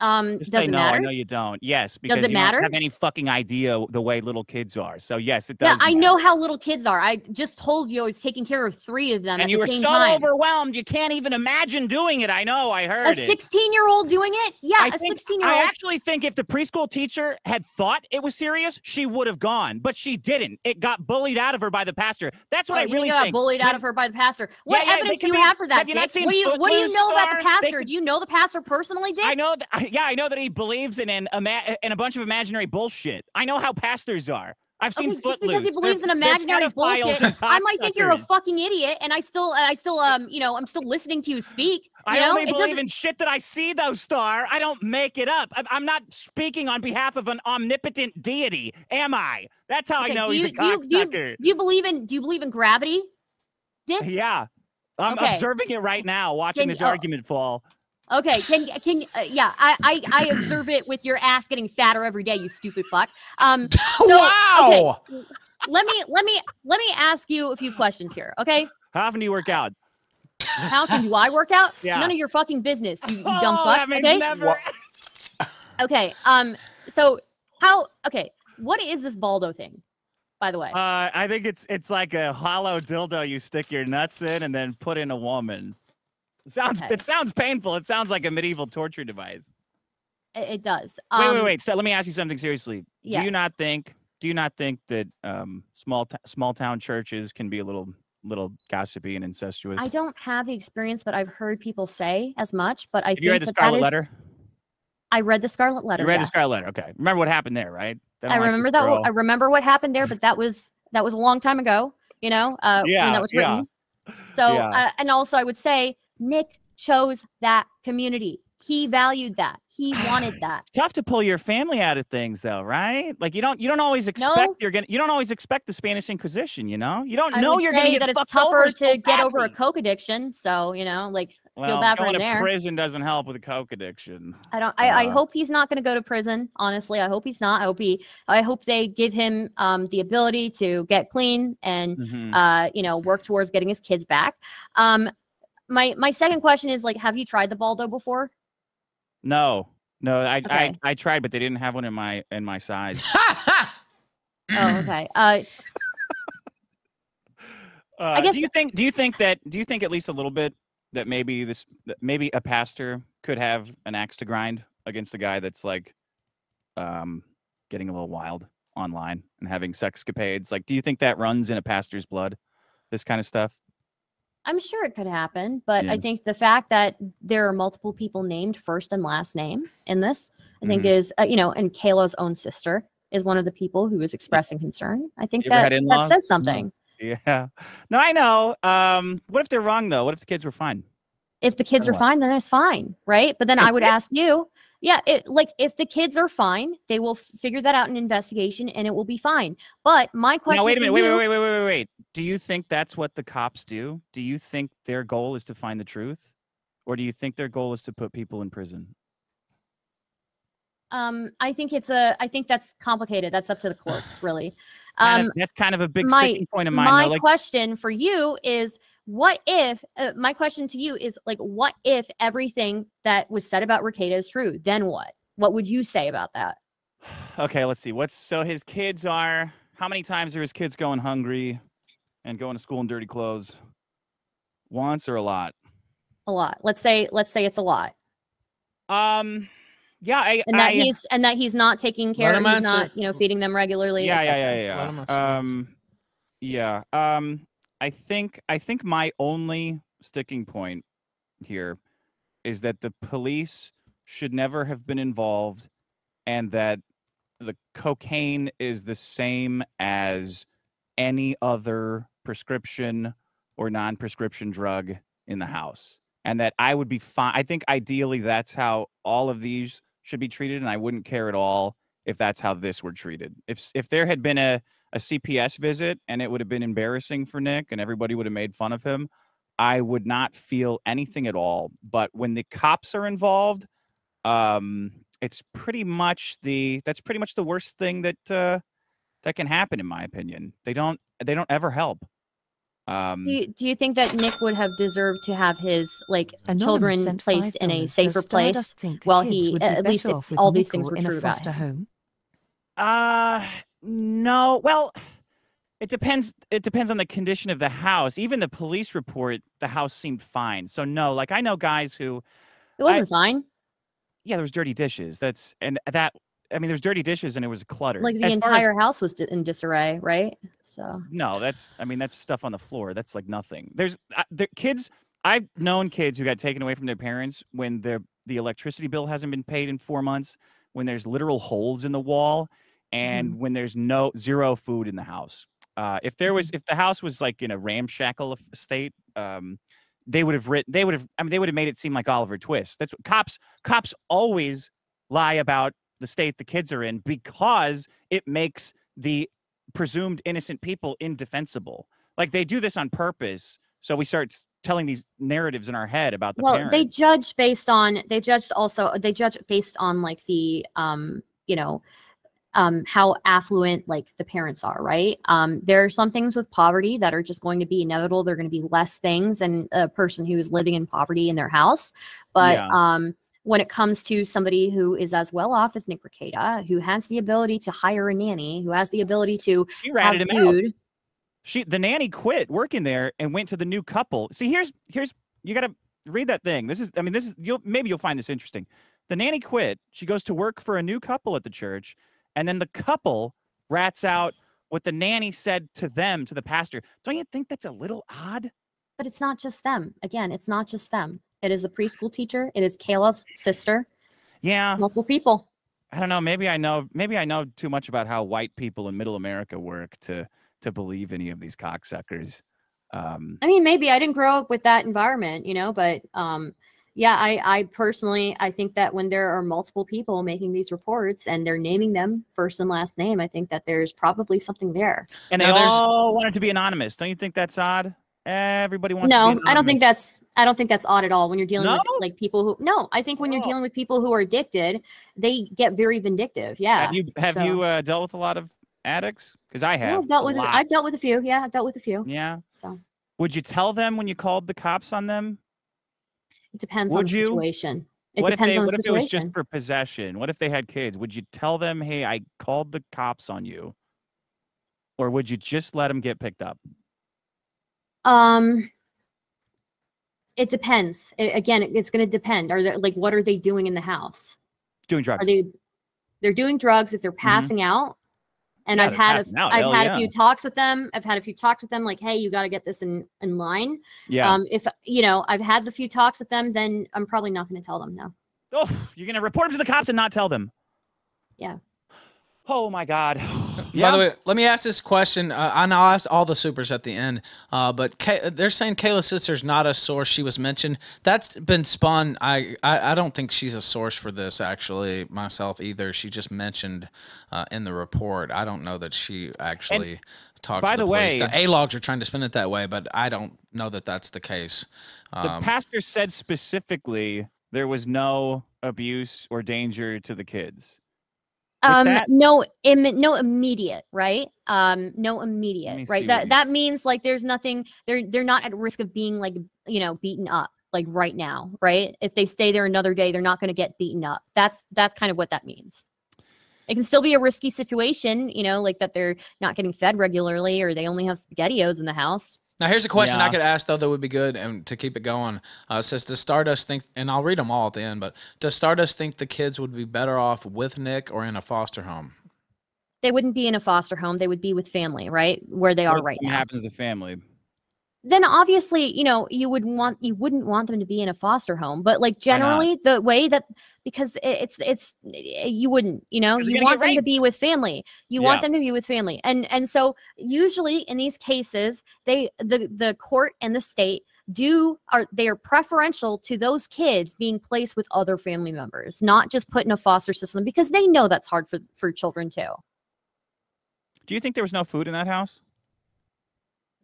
Um, Just does say it no. matter? I know you don't. Yes, because it you matter? don't have any fucking idea the way little kids are. So yes, it does. Yeah, I know how little kids are. I just told you I was taking care of three of them And you the were so time. overwhelmed, you can't even imagine doing it. I know. I heard a it. 16 year old doing it? Yeah, I a 16 year old. I actually think if the preschool teacher had thought it was serious, she would have gone, but she didn't. It got bullied out of her by the pastor. That's what Oh, I really think I got think. bullied out of her by the pastor? What yeah, they evidence do you be- have for that? have you not seen what do you What do you know about the pastor? Do you know the pastor personally, Dick? I know that. Yeah, I know that he believes in an ima- in a bunch of imaginary bullshit. I know how pastors are. I've seen Okay, just because he They're- believes in imaginary bullshit, I might think you're a fucking idiot, and I still, I still, um, you know, I'm still listening to you speak. You I know, only it believe in shit that I see, though, Star. I don't make it up. I- I'm not speaking on behalf of an omnipotent deity, am I? That's how Okay, I know do he's you, a do, you, do, you, do you believe in Do you believe in gravity, Dick? Yeah. I'm Okay. observing it right now, watching this oh. argument fall. Okay, can can uh, yeah, I, I I observe it with your ass getting fatter every day, you stupid fuck. Um, *laughs* wow. let me let me let me ask you a few questions here, okay? How often do you work out? How can do I work out? *laughs* Yeah. None of your fucking business, you, you dumb oh, fuck. that means Okay, never. *laughs* Okay. Um, so how? Okay, what is this Baldo thing? By the way, Uh, I think it's it's like a hollow dildo you stick your nuts in and then put in a woman. It sounds Okay. it sounds painful. It sounds like a medieval torture device. it, it does. wait, wait, Um, wait. So let me ask you something seriously. Do you not think do you not think that um, small small town churches can be a little little gossipy and incestuous? I don't have the experience, but I've heard people say as much. But I Have think you read the Scarlet is- Letter? I read the Scarlet Letter. You read the. Scarlet Letter. Okay. Remember what happened there, right? I like remember that. girl. I remember what happened there, *laughs* but that was that was a long time ago. You know, uh, when Yeah, that was yeah. written. So, Yeah. uh, and also, I would say Nick chose that community. He valued that. He *sighs* wanted that. It's tough to pull your family out of things though, right? Like you don't you don't always expect No. you're gonna you don't always expect the Spanish Inquisition, you know? You don't I know you're gonna get that it's tougher over so to get over a coke addiction. So, you know, like well, feel bad for going him to there. prison doesn't help with a coke addiction. I don't. I, I Uh, hope he's not going to go to prison. Honestly, I hope he's not. I hope he. I hope they give him um, the ability to get clean and Mhm. uh, you know, work towards getting his kids back. Um, my my second question is like, have you tried the Baldo before? No. No, I, Okay. I I tried, but they didn't have one in my in my size. *laughs* Oh, okay. Uh, *laughs* Uh, guess- do you think do you think that do you think at least a little bit that maybe this maybe a pastor could have an axe to grind against a guy that's like um getting a little wild online and having sexcapades? Like do you think that runs in a pastor's blood? This kind of stuff? I'm sure it could happen, but Yeah. I think the fact that there are multiple people named first and last name in this, I think Mhm. is uh, you know, and Kayla's own sister is one of the people who is expressing concern. I think You that that says something. Yeah. No, I know. Um what if they're wrong though? What if the kids were fine? if the kids are what? fine then it's fine right but then i would ask you yeah it like if the kids are fine they will figure that out in investigation and it will be fine but my question Now wait a minute. Wait, wait, wait, wait, wait, wait, wait. Do you think that's what the cops do? Do you think their goal is to find the truth? Or do you think their goal is to put people in prison? um i think it's a i think that's complicated that's up to the courts *sighs* really Kind of- um that's kind of a big my- sticking point of mine. my though. Like, question for you is what if uh, my question to you is like what if everything that was said about Rekieta is true then what what would you say about that *sighs* okay, let's see. What's so his kids are? How many times are his kids going hungry and going to school in dirty clothes? Once or a lot? a lot let's say let's say it's a lot Um, yeah, I, and that I, he's and that he's not taking care him he's answer. not you know feeding them regularly yeah, yeah, yeah, yeah, yeah. Um, yeah. Um, I think I think my only sticking point here is that the police should never have been involved, and that the cocaine is the same as any other prescription or non-prescription drug in the house and that I would be fine. I think ideally that's how all of these should be treated, and I wouldn't care at all if that's how this were treated. If if there had been a a CPS visit and it would have been embarrassing for Nick and everybody would have made fun of him, I would not feel anything at all. But when the cops are involved, um, it's pretty much the that's pretty much the worst thing that uh, that can happen, in my opinion. They don't they don't ever help. Um, Do you, do you think that Nick would have deserved to have his like children placed in a safer place? Stardust while he- at least if off with all these things were in true a about him? home? Uh no. Well, it depends it depends on the condition of the house. Even the police report the house seemed fine. So no, like I know guys who It wasn't fine. yeah, there was dirty dishes. That's and that I mean there's dirty dishes and it was cluttered. Like the As far as- entire house was in disarray, right? So no, that's I mean that's stuff on the floor. That's like nothing. There's uh, the kids I've known kids who got taken away from their parents when their the electricity bill hasn't been paid in 4 months, when there's literal holes in the wall and when there's no zero food in the house. Uh, if there was if the house was like in a ramshackle state, um, they would have written they would have I mean they would have made it seem like Oliver Twist. That's what cops cops always lie about the state the kids are in because it makes the presumed innocent people indefensible. Like they do this on purpose. So we start telling these narratives in our head about the well, parents. they judge based on they judged also they judge based on like the um you know um how affluent like the parents are right um there are some things with poverty that are just going to be inevitable they're going to be less things than a person who is living in poverty in their house but Yeah. um when it comes to somebody who is as well off as Nick Rekieta, who has the ability to hire a nanny, who has the ability to she have ratted him out. food, She the nanny quit working there and went to the new couple. See, here's here's you got to read that thing. This is I mean this is you'll maybe you'll find this interesting. The nanny quit. She goes to work for a new couple at the church, and then the couple rats out what the nanny said to them to the pastor. Don't you think that's a little odd? but it's not just them. Again, it's not just them. It is the preschool teacher. It is Kayla's sister. Yeah, Multiple people. I don't know. Maybe I know. Maybe I know too much about how white people in Middle America work to to believe any of these cocksuckers. Um, I mean, maybe I didn't grow up with that environment, you know, but um, yeah, I, I personally, I think that when there are multiple people making these reports and they're naming them first and last name, I think that there's probably something there. and they Now, all wanted to be anonymous. Don't you think that's odd? Everybody wants. to No, I don't think that's, I don't think that's odd at all when you're dealing with like people who, no, I think when you're Oh. dealing with people who are addicted, they get very vindictive. Yeah. Have you have so- you uh, dealt with a lot of addicts? Because I Yeah, have. I've dealt with, lot. I've dealt with a few. Yeah. I've dealt with a few. Yeah. So Would you tell them when you called the cops on them? it depends on the you? situation. It what if they? on What the if it was just for possession? What if they had kids? Would you tell them, "Hey, I called the cops on you," or would you just let them get picked up? Um, it depends. A- again, it- it's going to depend. Are they like what are they doing in the house? Doing drugs. Are they they're doing drugs if they're passing out? And Mm-hmm. Yeah, I've had a, out, I've hell had yeah. a few talks with them. I've had a few talks with them like, "Hey, you got to get this in in line." yeah. Um if you know, I've had the few talks with them, then I'm probably not going to tell them no. oh, you're gonna report them to the cops and not tell them. Yeah. Oh my God. By the way, let me ask this question. Uh, and I'll ask all the supers at the end. Uh, but Kay, they're saying Kayla's sister's not a source. She was mentioned. That's been spun. I, I I don't think she's a source for this actually myself either. She just mentioned uh, in the report. I don't know that she actually talked by to the, the way- the A logs are trying to spin it that way, but I don't know that that's the case. The Um, pastor said specifically there was no abuse or danger to the kids. Um that- no Im- no immediate right? Um no immediate right? that that means like there's nothing they're they're not at risk of being like you know beaten up like right now right? If they stay there another day they're not going to get beaten up. That's that's kind of what that means. It can still be a risky situation you know like that they're not getting fed regularly or they only have spaghettios in the house Now, here's a question I could ask though that would be good and to keep it going. Uh, it says, does Stardust think? And I'll read them all at the end. But does Stardust think the kids would be better off with Nick or in a foster home? they wouldn't be in a foster home they would be with family right where they What are right something now happens to family. Then obviously you know you would want you wouldn't want them to be in a foster home but like generally the way that because it's it's eh, you wouldn't you know you want them to be with family. You want them to be with family. And and so usually in these cases they the the court and the state do are they are preferential to those kids being placed with other family members not just put in a foster system because they know that's hard for for children too. Do you think there was no food in that house?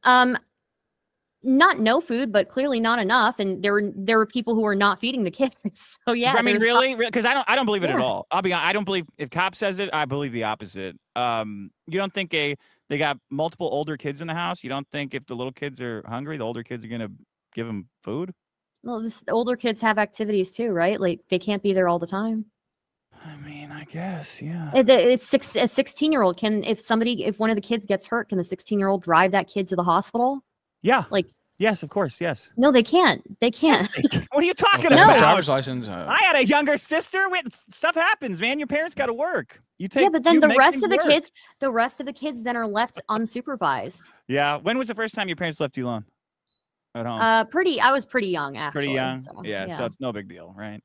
Um, not no food, but clearly not enough. And there were there were people who were not feeding the *laughs* kids. So yeah, I mean, really, because I don't, I don't believe it at all. I'll be, hon- I don't believe if cop says it, I believe the opposite. Um, you don't think a they got multiple older kids in the house? You don't think if the little kids are hungry, the older kids are gonna give them food? well, this, older kids have activities too, right? Like they can't be there all the time. I mean, I guess, yeah. Uh, It's six a sixteen year old can if somebody if one of the kids gets hurt, can the sixteen year old drive that kid to the hospital? Yeah. Like Yes, of course. Yes. no, they can't. They can't. Yes, they can. *laughs* what are you talking Well, if they have about? a driver's license. Uh, I had a younger sister. With stuff happens, man. Your parents got to work. You take. yeah, but then the rest of the work. kids, the rest of the kids then are left unsupervised. Yeah. When was the first time your parents left you alone? At home. Uh, pretty. I was pretty young actually. Pretty young. so, yeah, So it's no big deal, right?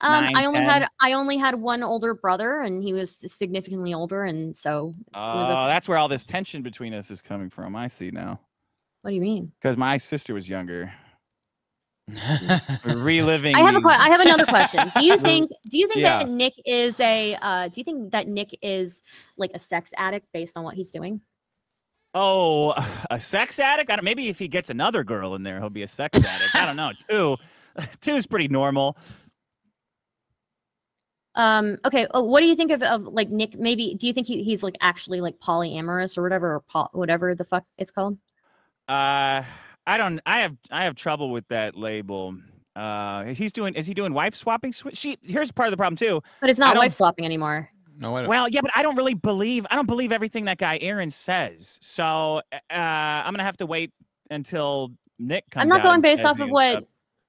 Um, Nine, I only 10? had I only had one older brother, and he was significantly older, and so Oh, was a- that's where all this tension between us is coming from. I see now. What do you mean? Because my sister was younger. *laughs* Reliving. I have a que- these- I have another question. Do you *laughs* think do you think Yeah. that Nick is a uh, do you think that Nick is like a sex addict based on what he's doing? Oh, a sex addict? I don't, maybe if he gets another girl in there, he'll be a sex addict. I don't know. *laughs* Two, two is pretty normal. Um, okay. Oh, what do you think of, of like Nick? Maybe do you think he, he's like actually like polyamorous or whatever or po- whatever the fuck it's called? Uh, I don't. I have. I have trouble with that label. Uh, is he's doing? Is he doing wife swapping? Swi- She. Here's part of the problem too. But it's not wife swapping anymore. no, wait. Well, yeah, but I don't really believe. I don't believe everything that guy Aaron says. So uh, I'm gonna have to wait until Nick comes. I'm not going based off of what stuff.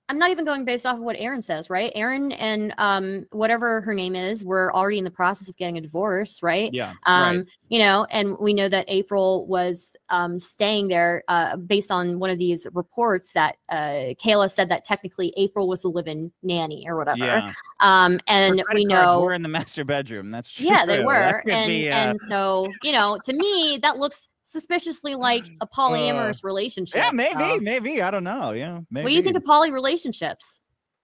I'm not even going based off of what Aaron says, right? Aaron and um whatever her name is, we're already in the process of getting a divorce, right? Yeah. Um, right. you know, and we know that April was um staying there uh based on one of these reports that uh Kayla said that technically April was the live-in nanny or whatever. Yeah. Um and we know we're in the master bedroom. That's true. yeah, they *laughs* were. And be, uh, and so, you know, to me that looks suspiciously like *sighs* a polyamorous relationship. Uh, yeah, maybe, so- maybe. I don't know. Yeah. Maybe. What do you think of poly relationships?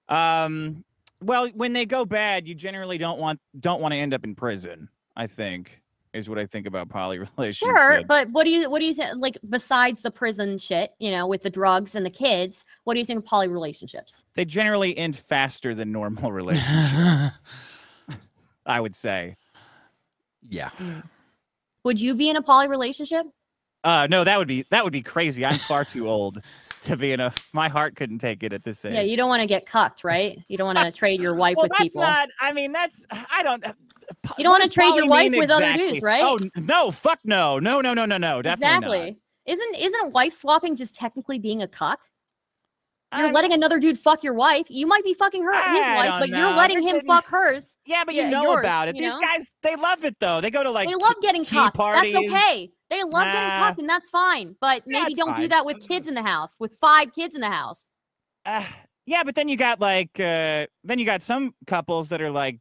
Um, well, when they go bad, you generally don't want don't want to end up in prison. I think is what I think about poly *laughs* relationships. Sure, but what do you what do you think like besides the prison shit, you know, with the drugs and the kids, what do you think of poly relationships? they generally end faster than normal *laughs* relationships. *laughs* I would say. yeah. Would you be in a poly relationship? Uh, no, that would be that would be crazy. I'm far too old to be in a. My heart couldn't take it at this age. Yeah, you don't want to get cucked, right? You don't want to trade your wife well, with that's people. not. I mean, that's. I don't. uh, You don't wanna trade your wife with other dudes, right? Oh no! Fuck no! No! No! No! No! No! Definitely not. exactly. Isn't isn't wife swapping just technically being a cuck? You're I'm- letting another dude fuck your wife. You might be fucking her his wife, but know. you're letting him getting- fuck hers. Yeah, but Yeah, you know yours, about it. you These know? guys, they love it though. They go to like they love getting tea cucked. parties. That's okay. They love getting Nah. cucked, and that's fine. But maybe don't do that with kids in the house, with five kids in the house. Uh, yeah, but then you got like uh then you got some couples that are like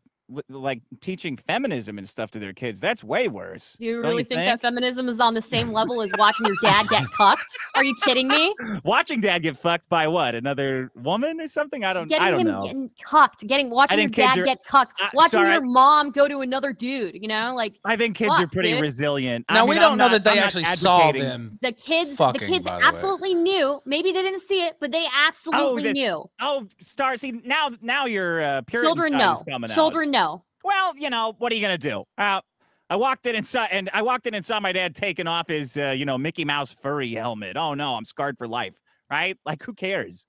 like teaching feminism and stuff to their kids. That's way worse. Do you Don't really you think, think? that feminism is on the same level as watching your dad get fucked? Are you kidding me? *laughs* Watching dad get fucked by what? Another woman or something? I don't Getting I don't him know. getting cucked, getting watching your kids dad are- get cucked, Uh, watching sorry, your mom go to another dude. You know, like I think kids are pretty dude. resilient. I Now mean, we I'm don't know not- that they I'm actually saw them. the kids. Fucking, the kids by the way. absolutely knew. Maybe they didn't see it, but they absolutely the- knew. Oh, star. See now, now your uh, Puritan Children know. is coming out. Children know. Well, you know, what are you gonna do? Uh, I walked in and saw, and I walked in and saw my dad taking off his, uh, you know, Mickey Mouse furry helmet. Oh no, I'm scarred for life, right? Like, who cares?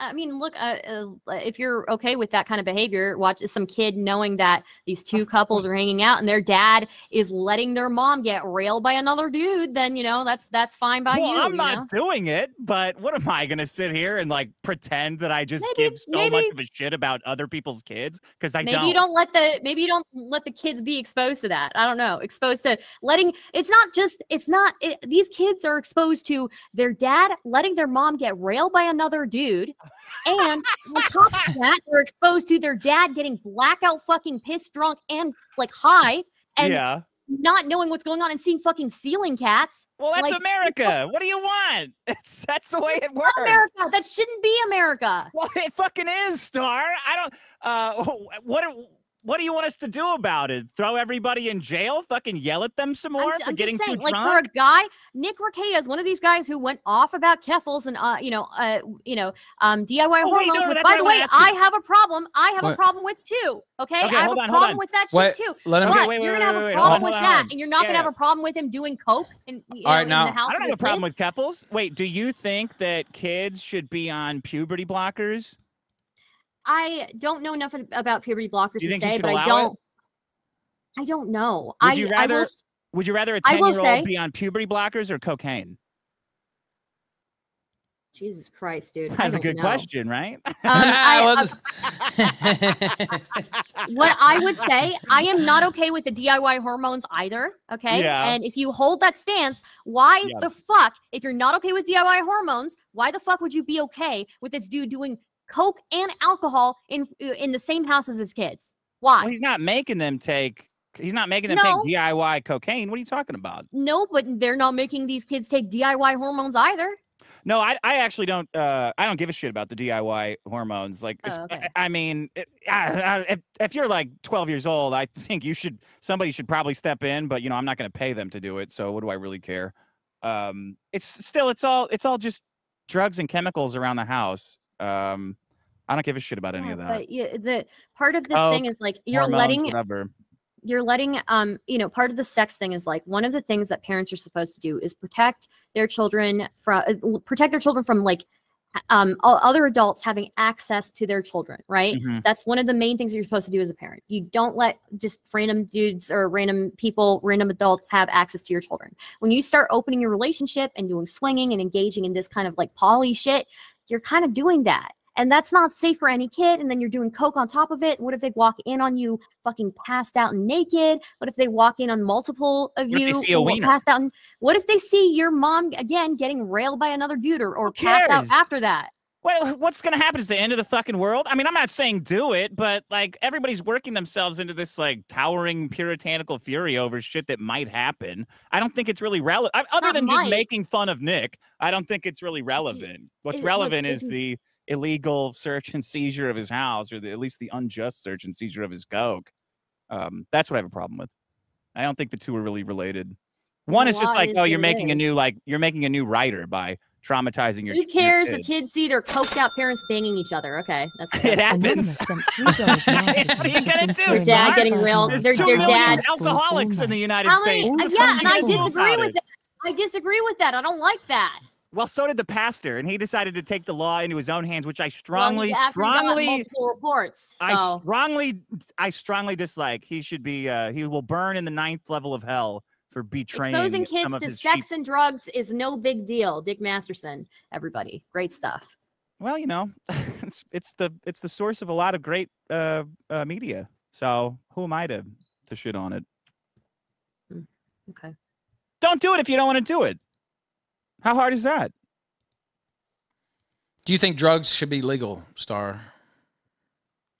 I mean, look, uh, uh, if you're okay with that kind of behavior, watch some kid knowing that these two couples are hanging out and their dad is letting their mom get railed by another dude, then you know that's that's fine by well, you. I'm you not know? doing it, but what am I gonna sit here and like pretend that I just Maybe- give so much of a shit about other people's kids? Because I maybe don't. you don't let the maybe you don't let the kids be exposed to that. I don't know, exposed to letting. It's not just. It's not. It, these kids are exposed to their dad letting their mom get railed by another dude, and on top of that, they're exposed to their dad getting blackout, fucking pissed drunk, and like high, and yeah. not knowing what's going on and seeing fucking ceiling cats. Well, that's like, America. What do you want? *laughs* It's that's the way it works. America. That shouldn't be America. Well, it fucking is, Star. I don't. Uh, *laughs* what what do you want us to do about it? Throw everybody in jail? Fucking yell at them some more I'm, for I'm getting just saying, too like drunk? for a guy, Nick Rekieta is one of these guys who went off about Keffals and uh, you know, uh, you know, um, DIY Oh, wait, no, hormones. no, which, by the way. I have a problem. I have a problem with too. Okay, Okay, I have hold a on, problem with that Wait, shit too. let him. Okay, but wait, you're wait, gonna have wait, a problem with on, that, on. and you're not Yeah, gonna have yeah. a problem with him doing coke and you know, All right, in now- the house. I don't have a problem with Keffals. Wait, do you think that kids should be on puberty blockers? I don't know enough about puberty blockers Do you to think you say, should but I allow it? don't. I don't know. I, Would you I will rather- s- Would you rather a ten will year say- old be on puberty blockers or cocaine? Jesus Christ, dude. That's a good know. question, right? *laughs* Um, *laughs* I, was- what I would say, I am not okay with the DIY hormones either. Okay. Yeah. And if you hold that stance, why Yeah. the fuck, if you're not okay with DIY hormones, why the fuck would you be okay with this dude doing coke and alcohol in in the same house as his kids? Why? well, he's not making them take. He's not making them No. take DIY cocaine. What are you talking about? no, but they're not making these kids take DIY hormones either. No, I, I actually don't. Uh, I don't give a shit about the DIY hormones. Like, Oh, okay. I, I mean, it, I, I, if, if you're like 12 years old, I think you should. Somebody should probably step in. But you know, I'm not going to pay them to do it. So what do I really care? Um, it's still, it's all, it's all just drugs and chemicals around the house. Um, I don't give a shit about any of that. But yeah, the part of this Coke, thing is like you're Hormones, letting whatever. you're letting um you know part of the sex thing is like one of the things that parents are supposed to do is protect their children from uh, protect their children from like um o- other adults having access to their children right Mhm. that's one of the main things you're supposed to do as a parent you don't let just random dudes or random people random adults have access to your children when you start opening your relationship and doing swinging and engaging in this kind of like poly shit you're kind of doing that. And that's not safe for any kid and then you're doing coke on top of it. What if they walk in on you fucking passed out and naked? What if they walk in on multiple of What if you they see a wiener? passed out and what if they see your mom again getting railed by another dude or, or passed out after that Well, what's going to happen? Is the end of the fucking world? I mean, I'm not saying do it, but like everybody's working themselves into this like towering puritanical fury over shit that might happen. I don't think it's really relevant. Other Not than just making fun of Nick, I don't think it's really relevant. What's it- look, relevant is the illegal search and seizure of his house, or the, at least the unjust search and seizure of his coke. Um, that's what I have a problem with. I don't think the two are really related. One is just like, is oh, you're making a new like you're making a new writer by traumatizing your. who your cares the kid. kids see their coked out parents banging each other okay that's, *laughs* It that's happens. Anonymous sent three dollars masterson What are you gonna do, throwing Dad getting real. railed. miles Their- There's their two million dad- alcoholics in the United How States. many, All uh, yeah and i disagree with it. that i disagree with that i don't like that Well, so did the pastor, and he decided to take the law into his own hands, which I strongly, he- after he got strongly, multiple reports I strongly, I strongly dislike. He should be, uh, he will burn in the ninth level of hell for betraying exposing some kids of to his sex sheep. and drugs is no big deal dick masterson everybody great stuff Well, you know, *laughs* it's, it's the it's the source of a lot of great uh, uh, media. So who am I to to shit on it? okay Don't do it if you don't want to do it. How hard is that? Do you think drugs should be legal, Star?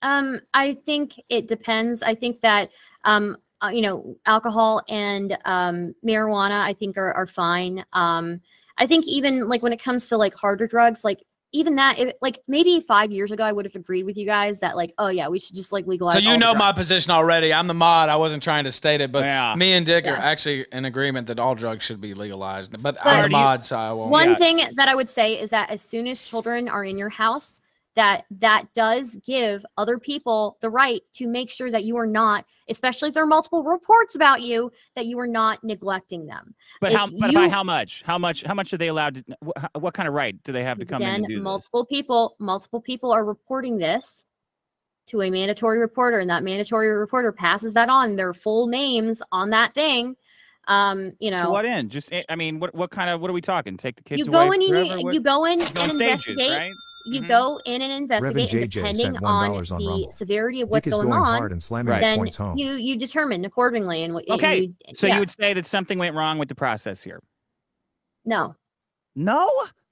Um, I think it depends. I think that um, uh, you know, alcohol and um, marijuana, I think are are fine. Um, I think even like when it comes to like harder drugs, like even that, if, like maybe five years ago, I would have agreed with you guys that like, oh yeah, we should just like legalize. So you the know my position already. I'm the mod. I wasn't trying to state it, but yeah. me and Dick are actually in agreement that all drugs should be legalized. But But- I'm Are the you- mod, so I won't. One Yeah. thing that I would say is that as soon as children are in your house, that that does give other people the right to make sure that you are not, especially if there are multiple reports about you, that you are not neglecting them. But If how? But by how much? How much? How much are they allowed to? What, what kind of right do they have to come in again, and do this? multiple people, multiple people are reporting this to a mandatory reporter, and that mandatory reporter passes that on their full names on that thing. Um, you To know, what end? Just I mean, what what kind of what are we talking? Take the kids you go in and you, you go in and in stages, investigate. right? You Mhm. go in and investigate, and depending on on the Rumble. severity of what's is going going on, and slamming Right. then you you determine accordingly. And what you- Okay, you- So yeah. you would say that something went wrong with the process here? no, No,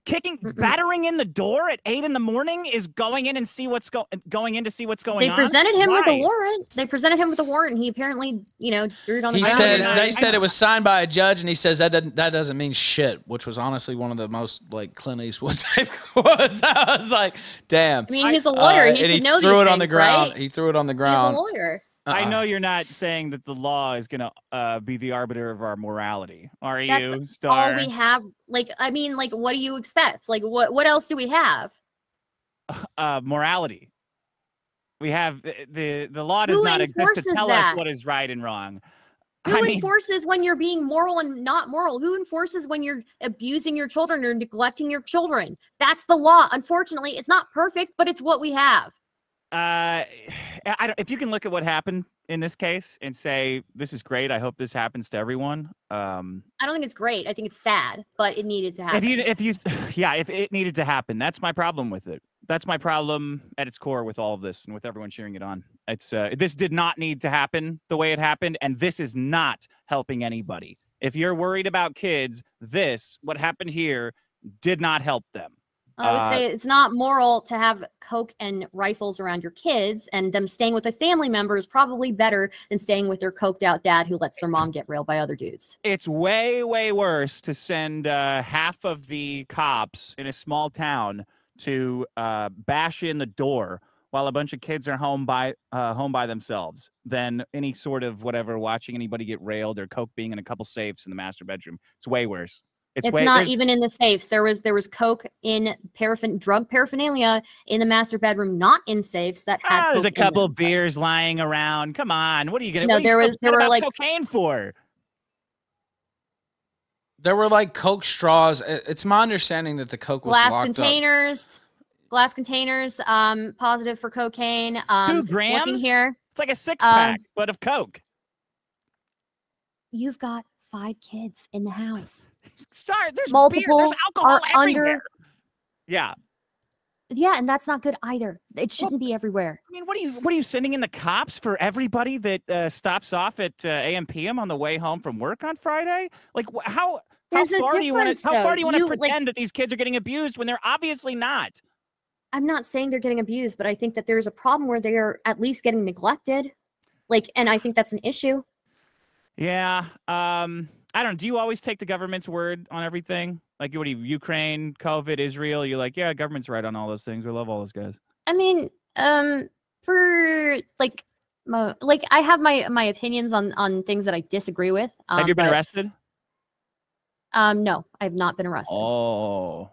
kicking, Mm-mm. battering in the door at eight in the morning is going in and see what's going going in to see what's going they on. presented him with a warrant. They presented him with a warrant, and he apparently, you know, threw it on the He I don't said even they I said know. it was signed by a judge, and he says that doesn't that doesn't mean shit, which was honestly one of the most like Clint Eastwood type *laughs* quotes. I was like, damn. I mean, he's a lawyer. Uh, he and should he know threw these it on the ground. right? He threw it on the ground. He's a ground. Lawyer. I Uh-uh. know you're not saying that the law is going to uh, be the arbiter of our morality, are That's you, All we have, like, I mean, like, what do you expect? Like, what what else do we have? *laughs* uh, morality. We have the, the the law does Who not exist to tell that? us what is right and wrong. *laughs* Who I mean, enforces when you're being moral and not moral? Who enforces when you're abusing your children or neglecting your children? That's the law. Unfortunately, it's not perfect, but it's what we have. Uh, I don't, if you can look at what happened in this case and say this is great, I hope this happens to everyone. Um, I don't think it's great. I think it's sad, but it needed to happen. if you if *sighs* you yeah, if it needed to happen, that's my problem with it. That's my problem at its core with all of this and with everyone cheering it on. It's uh, this did not need to happen the way it happened, and this is not helping anybody. If you're worried about kids, this what happened here did not help them. I would uh, say it's not moral to have coke and rifles around your kids, and them staying with a family member is probably better than staying with their coked out dad who lets their mom get railed by other dudes. it's way way worse to send uh, half of the cops in a small town to uh, bash in the door while a bunch of kids are home by uh, home by themselves than any sort of whatever watching anybody get railed or coke being in a couple safes in the master bedroom. It's way worse. It's, It's, way not even in the safes. There was there was coke in paraffin drug paraphernalia in the master bedroom, not in safes that had. Ah, there's a couple them. beers lying around. Come on, what are you gonna? No, what are you there was- there were, like- cocaine for. There were like Coke straws. It's my understanding that the Coke was glass locked containers. Glass containers, um, positive for cocaine. Um, Looking grams? here, It's like a six Um, pack, but of coke. you've got five kids in the house. Sorry, there's beer, multiple there's alcohol are under- everywhere. Yeah, Yeah, and that's not good either. It shouldn't be everywhere. I mean, what are you what are you sending in the cops for everybody that uh, stops off at uh, AMPM on the way home from work on Friday? Like, how how far do you wanna, how far do you want to You, like- pretend that these kids are getting abused when they're obviously not? I'm not saying they're getting abused, but I think that there's a problem where they are at least getting neglected. Like, and I think that's an issue. Yeah. Um. I don't. Do you always take the government's word on everything? Like, what do you Ukraine, COVID, Israel? You're like, yeah, government's right on all those things. We love all those guys. I mean, um, for like, mo- like I have my my opinions on on things that I disagree with. Um, Have you been but, arrested? Um, no, I have not been arrested. Oh,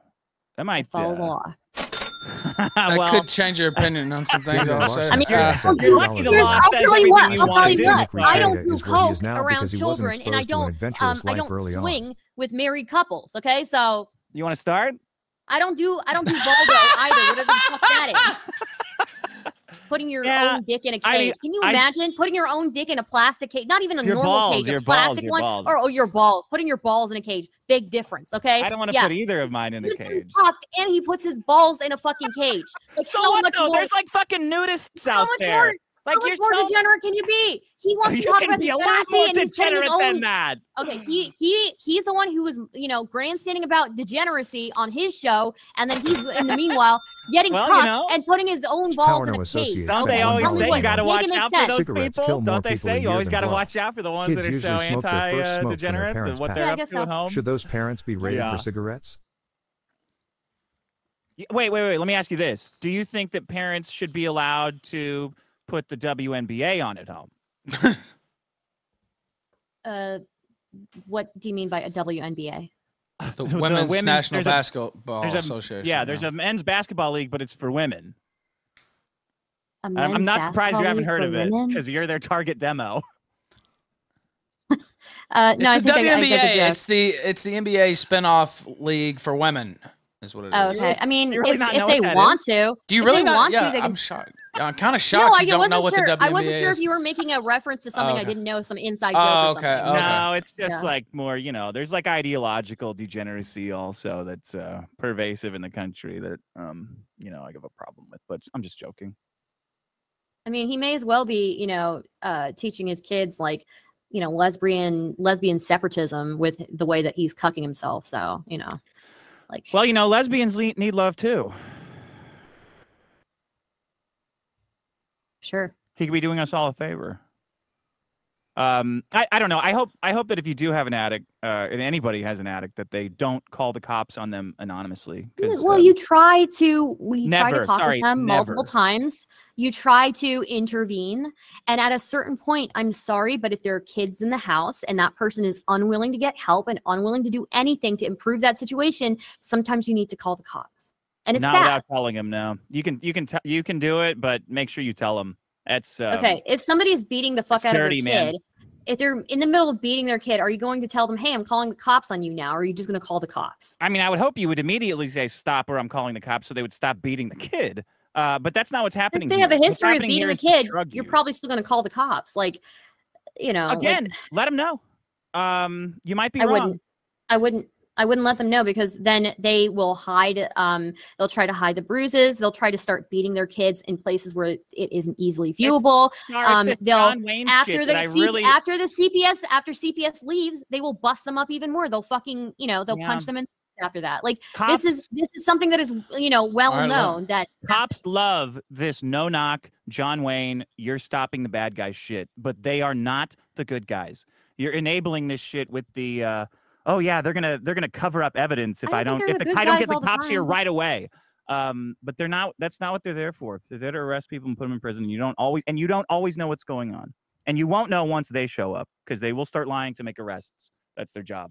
that might follow the uh, law. *laughs* That well, could change your opinion on some *laughs* things. Also. I mean, Yeah. I'll do- lucky the here's- law I'll tell you what. I'll tell you do. what. I Friday don't do what he is coke around because he wasn't children, and I exposed to an don't. Um, I don't early on. swing with married couples. Okay, so You want to start? I don't do I don't do Volvo either. Whatever the fuck that is. *laughs* Putting your Yeah, own dick in a cage. I mean, Can you I- imagine putting your own dick in a plastic cage? Not even a normal balls, cage, your a plastic your one, balls. or, or your balls. Putting your balls in a cage. Big difference. Okay. I don't want to yeah. put either of mine in a He's cage. and he puts his balls in a fucking cage. Like So how what though? more? There's like fucking nudists how out much there. more? Like how you're more so degenerate can you be? He *laughs* wants to you talk can about be a lot degeneracy, more and he's putting his degenerate own than that. Okay, he he he's the one who was you know grandstanding about degeneracy on his show, and then he's in the *laughs* meanwhile getting Well, you know, and putting his own balls in a cage. Don't Someone they always say what, you got to watch out for those people? Don't they say you always got to watch out for the ones Kids that are so usually smoke their anti first uh, smoke when their degenerate? parents What they're Yeah, up guess to at home? Should those parents be rated Yeah. for cigarettes? Wait, wait, wait. Let me ask you this: Do you think that parents should be allowed to put the WNBA on at home? *laughs* Uh, what do you mean by a WNBA? The *laughs* The Women's, women's- National there's Basketball there's a- Association. Yeah, there's a men's basketball league, but it's for women. I'm, not surprised you haven't heard of it because you're their target demo. *laughs* Uh, no, I it's think the I, I WNBA. get the it's the it's the NBA spinoff league for women. Is what it is. Oh, okay. I mean, really if, if they want is? to, Do you really they not? want to, yeah, they I'm shocked. I'm kind of shocked no, shocked I don't wasn't know what sure. the WNBA I wasn't sure is. if you were making a reference to something I okay. didn't know, some inside joke Oh, or okay, something. okay. No, it's just Yeah. like more, you know, there's like ideological degeneracy also that's uh, pervasive in the country that, um, you know, I have a problem with. But I'm just joking. I mean, he may as well be, you know, uh, teaching his kids like, you know, lesbian lesbian separatism with the way that he's cucking himself. So, you know, like, Well, you know, lesbians le- need love too. sure. He could be doing us all a favor. Um, I, I don't know. I hope I hope that if you do have an addict, uh, and anybody has an addict, that they don't call the cops on them anonymously. Well, um, you try to we try to talk sorry, with them multiple times. You try to intervene, and at a certain point, I'm sorry, but if there are kids in the house and that person is unwilling to get help and unwilling to do anything to improve that situation, sometimes you need to call the cops. And it's not sad. without telling him. No, you can you can t- you can do it, but make sure you tell him. That's um, okay, if somebody's beating the fuck out dirty, of their man. kid, if they're in the middle of beating their kid, are you going to tell them, "Hey, I'm calling the cops on you now," or are you just going to call the cops? I mean, I would hope you would immediately say stop, or I'm calling the cops, so they would stop beating the kid. Uh, but that's not what's happening. If they have a history of beating here a kid, drug you're probably still going to call the cops. Like, you know, like, again. let them know. Um, you might be I wrong. wouldn't. I wouldn't. I wouldn't let them know because then they will hide. Um, they'll try to hide the bruises. They'll try to start beating their kids in places where it, it isn't easily viewable. Sorry, it's um, this they'll- John Wayne after shit the that I C- really after the CPS after CPS leaves, they will bust them up even more. They'll fucking you know they'll Yeah. punch them in after that. Like cops, this is this is something that is you know well All right, look. known that cops love this no knock John Wayne. You're stopping the bad guy shit, but they are not the good guys. You're enabling this shit with the. Uh, oh yeah, they're gonna they're gonna cover up evidence if I I don't if the, I don't get the all the cops here right away. Um, but they're not. That's not what they're there for. They're there to arrest people and put them in prison. You don't always and you don't always know what's going on, and you won't know once they show up because they will start lying to make arrests. That's their job.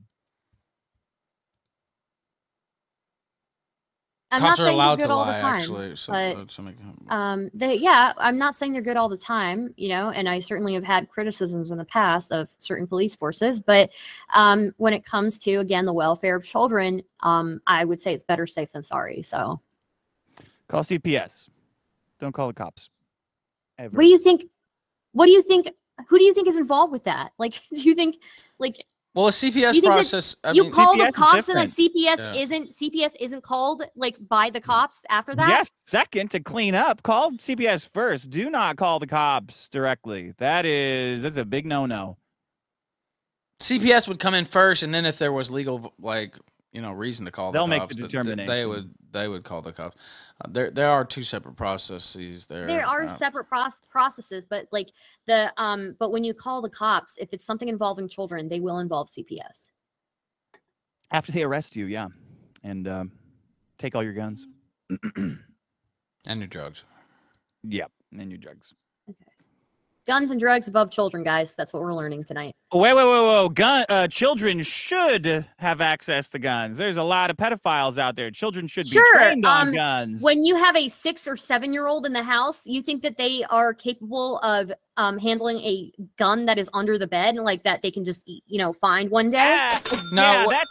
I'm Cops not saying they're good all lie, the time. actually. So, but, uh, make- um they yeah i'm not saying they're good all the time you know and i certainly have had criticisms in the past of certain police forces but um when it comes to again the welfare of children um i would say it's better safe than sorry so Call CPS. Don't call the cops. Ever. what do you think what do you think who do you think is involved with that like *laughs* do you think like well, a CPS You think that process. I you mean, call the CPS is cops and then cps Yeah. isn't cps isn't called like by the cops after that Yes, second to clean up. Call CPS first. Do not call the cops directly. That is that's a big no-no. CPS would come in first, and then if there was legal, like you know, reason to call the They'll make cops, the th- th- They would. They would call the cops. Uh, there, there are two separate processes there. there are uh, separate proc- processes but like the um but when you call the cops if it's something involving children they will involve cps After they arrest you, yeah, and um, take all your guns. and your drugs. Yep, and your drugs. Guns and drugs above children guys that's what we're learning tonight Wait, wait, wait, wait! Gun. Uh, children should have access to guns. There's a lot of pedophiles out there. Children should be Sure, trained on um, guns. when you have a six or seven year old in the house you think that they are capable of um, handling a gun that is under the bed like that they can just you know find one day Ah, No, yeah, what- that,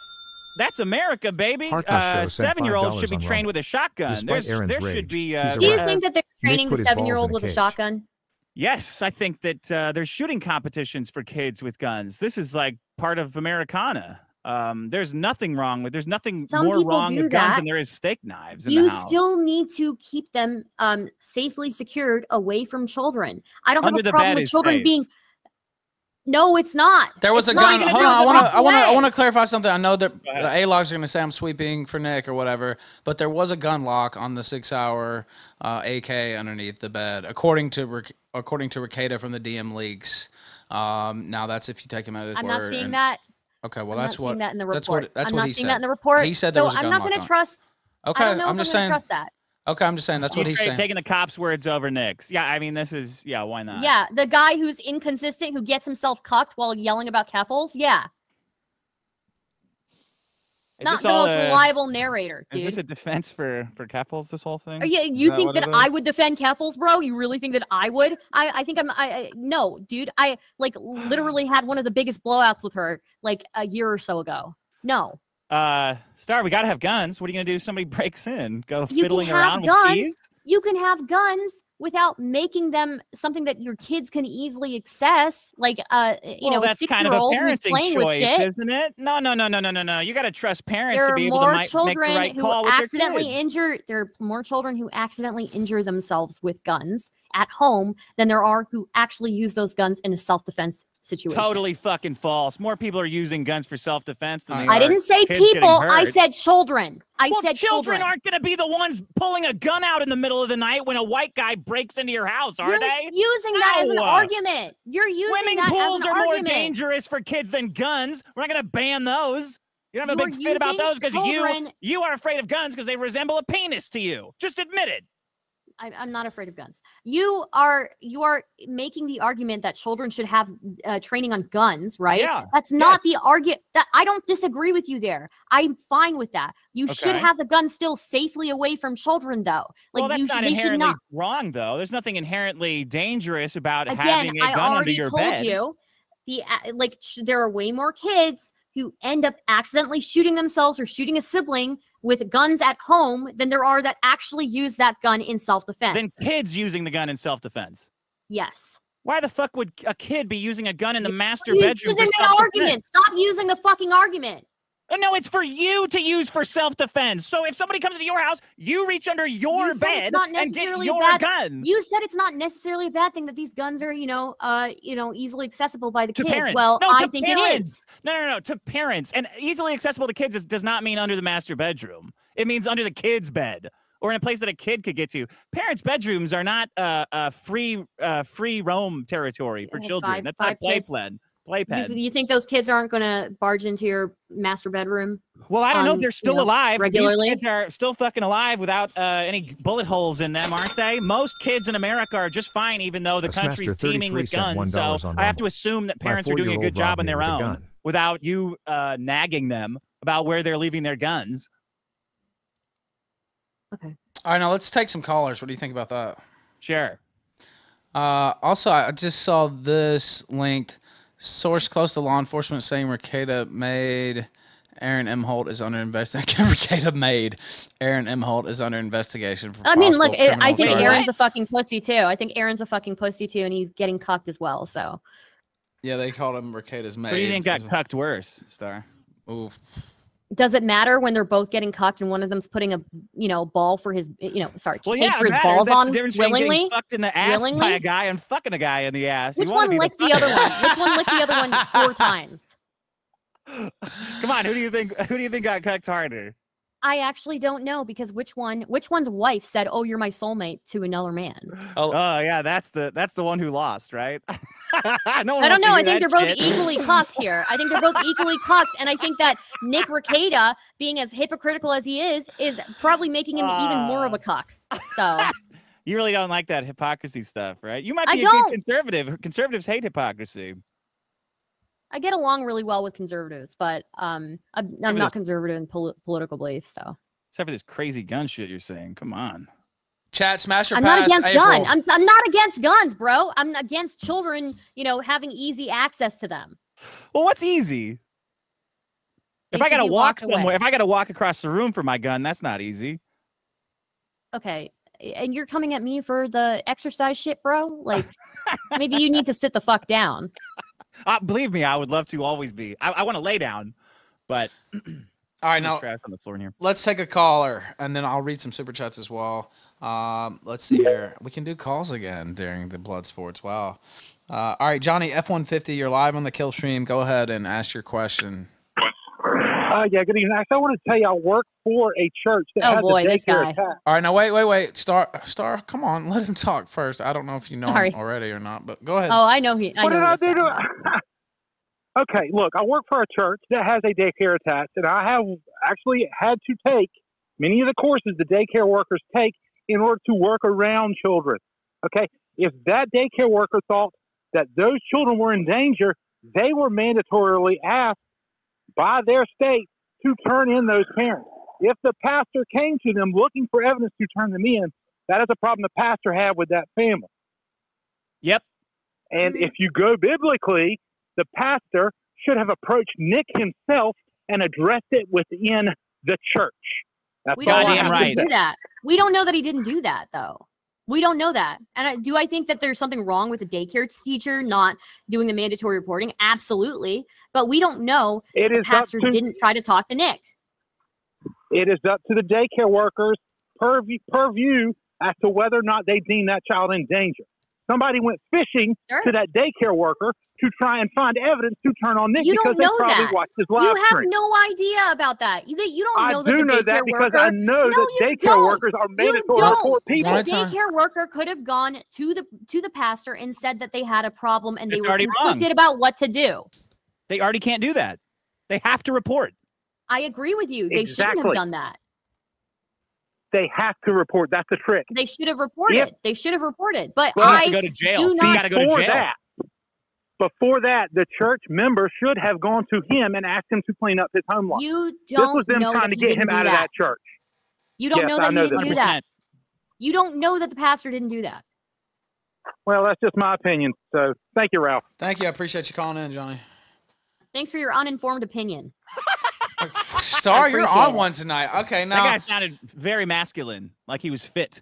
that's America, baby. Uh, Seven-year-olds should be trained with a shotgun. Despite There's, Aaron's there should be. Uh, do you think that they're training the seven year old in a with a shotgun Yes, I think that uh, there's shooting competitions for kids with guns. This is like part of Americana. Um, there's nothing wrong with. There's nothing Some more wrong with guns that. than there is steak knives in you the house. still need to keep them um, safely secured away from children. I don't Under have a problem with children safe. being. No, it's not. There was It's a gun. Hold on, I want to, I want to, I want to clarify something. I know that the A logs are going to say I'm sweeping for Nick or whatever, but there was a gun lock on the six-hour uh, AK underneath the bed, according to Ric- according to Rekieta from the DM leaks. Um, now that's if you take him at his I'm word. not seeing and- that. Okay, well I'm that's not what. seeing that in the report. that's what- that's I'm what not he seeing said. that in the report. He said there so was a I'm not going to it. trust. Okay, I don't know I'm if just I'm saying. trust that. Okay, I'm just saying that's what he's trade saying. taking the cops' words over Nick's. Yeah, I mean this is yeah. Why not? Yeah, the guy who's inconsistent, who gets himself cucked while yelling about Keffals. Yeah, Is Not the most a- reliable narrator, Is this a defense for for Keffals? This whole thing? Yeah, you that think what that I would defend Keffals, bro? You really think that I would? I, I think I'm. I, I no, dude. I like literally had one of the biggest blowouts with her like a year or so ago. No, Uh, Star, we gotta have guns. What are you gonna do? if Somebody *laughs* breaks in, go You can fiddling have around guns. with keys. you can have guns without making them something that your kids can easily access. Like, uh, you well, know, a that's six kind year of a parenting playing with choice, isn't it? No, no, no, no, no, no, no. You gotta trust parents There to be able to mi- make the children right who call with accidentally their kids. injure. There are more children who accidentally injure themselves with guns at home than there are who actually use those guns in a self defense situation. Totally fucking false. More people are using guns for self-defense than they I didn't say people. I said children. I well, said children, aren't going to be the ones pulling a gun out in the middle of the night when a white guy breaks into your house, are You're they? using that as an argument. You're using Swimming that pools as an are more dangerous for kids than guns. We're not going to ban those. You don't have a You're big fit about those because you you are afraid of guns because they resemble a penis to you. Just admit it. I, I'm not afraid of guns. You are you are making the argument that children should have uh, training on guns, right? Yeah, That's not the argument. That I don't disagree with you there. I'm fine with that. You should have the gun still safely away from children, though. Like well, that's not should, they should inherently not. wrong, though. There's nothing inherently dangerous about Again, having a I gun under already your told bed. you the like sh- there are way more kids who end up accidentally shooting themselves or shooting a sibling with guns at home than there are that actually use that gun in self-defense. Than kids using the gun in self-defense. yes. Why the fuck would a kid be using a gun in the master bedroom? using for argument. Stop using the fucking argument. Uh, No, it's for you to use for self-defense. So if somebody comes into your house, you reach under your You bed not and get your bad- gun. You said it's not necessarily a bad thing that these guns are, you know, uh, you know, easily accessible by the to kids. parents. Well, no, I think it parents. is. No, no, no, to parents. And easily accessible to kids is, does not mean under the master bedroom. It means under the kid's bed or in a place that a kid could get to. Parents' bedrooms are not uh, uh, free uh, free roam territory for children. five- That's five not kids. Playpen. You, you think those kids aren't going to barge into your master bedroom? Well, I don't know if they're you still know, alive. regularly? These kids are still fucking alive without uh, any bullet holes in them, aren't they? Most kids in America are just fine, even though the A semester country's teeming with guns. So I have to assume that parents are doing a good job on their own gun. without you uh, nagging them about where they're leaving their guns. Okay. All right, now let's take some callers. What do you think about that? Sure. Uh, also, I just saw this linked source close to law enforcement saying Mercada made Aaron Imholte is under investigation. *laughs* Mercada made Aaron Imholte is under investigation for. I mean, look, it, I think charges. Aaron's a fucking pussy too. I think Aaron's a fucking pussy too, and he's getting cucked as well. So Yeah, they called him Mercada's maid. Who do you think got as- cucked worse, Star? Oof. Does it matter when they're both getting cucked and one of them's putting a you know ball for his you know sorry Well, yeah, for his matters. balls That's the on difference between getting willingly? fucked in the ass by Willingly? a guy and fucking a guy in the ass. Which You one licked the other one? Which one licked the other one four times? *laughs* Come on, who do you think? Who do you think got cucked harder? I actually don't know because which one which one's wife said, "Oh, you're my soulmate" to another man. Oh, Oh yeah, that's the that's the one who lost, right? *laughs* no one I don't know. I think they're that both equally cocked here. I think they're both equally cocked, and I think that Nick Rekieta, being as hypocritical as he is, is probably making him even more of a ah. cock. *laughs* So You really don't like that hypocrisy stuff, right? You might be a cheap don't. conservative. Conservatives hate hypocrisy. I get along really well with conservatives, but um, I'm, I'm not this- conservative in poli- political beliefs. So Except for this crazy gun shit you're saying. Come on. chat smasher I'm pass. not against April. gun. I'm, s- I'm not against guns, bro. I'm against children, you know, having easy access to them. Well, what's easy? They if I gotta be walk locked away. somewhere, if I gotta walk across the room for my gun, that's not easy. Okay. And you're coming at me for the exercise shit, bro? Like, *laughs* maybe you need to sit the fuck down. Uh, believe me, I would love to always be. I, I want to lay down, but *clears throat* All right, now on the floor here. let's take a caller, and then I'll read some super chats as well. Um, let's see here. We can do calls again during the blood sports. Wow. Uh, all right, Johnny F one fifty. You're live on the Killstream. Go ahead and ask your question. Uh, yeah, good evening. Actually, I want to tell you, I work for a church that Oh, has boy, a this daycare guy. attached. All right, now wait, wait, wait. Star, Star, come on, *laughs* let him talk first. I don't know if you know Sorry. him already or not, but go ahead. Oh, I know he. I What know did I do? To... *laughs* okay, look, I work for a church that has a daycare attached, and I have actually had to take many of the courses the daycare workers take in order to work around children. Okay, if that daycare worker thought that those children were in danger, they were mandatorily asked by their state to turn in those parents. If the pastor came to them looking for evidence to turn them in, that is a problem the pastor had with that family. Yep. And mm-hmm. if you go biblically, the pastor should have approached Nick himself and addressed it within the church. That's We don't all know I Goddamn that have he to right. didn't say. do that. We don't know that he didn't do that though. We don't know that. And I, do I think that there's something wrong with the daycare teacher not doing the mandatory reporting? Absolutely. But we don't know It the is up pastor to didn't try to talk to Nick. it is up to the daycare workers per view, as to whether or not they deem that child in danger. Somebody went fishing Sure. to that daycare worker to try and find evidence to turn on Nick You don't because they probably that. watched his live You have stream. no idea about that. You, you don't I know that do the know daycare that because worker I know No, that daycare don't. workers are You mandatory don't. people. The daycare worker could have gone to the to the pastor and said that they had a problem and they It's were already wrong. about what to do. They already can't do that. They have to report. I agree with you. They shouldn't have done that. They have to report. That's the trick. They should have reported. They should have reported. But Well, I to go to jail. do He's not- got to go to jail. that, before that, the church member should have gone to him and asked him to clean up his home life. you This don't was them know trying that to get him didn't do out of that. that church. You don't Yes, know I that he didn't that. do that. You don't know that the pastor didn't do that. Well, that's just my opinion. So thank you, Ralph. Thank you. I appreciate you calling in, Johnny. Thanks for your uninformed opinion. *laughs* Sorry, you're on it. one tonight. Okay, now That guy sounded very masculine, like he was fit.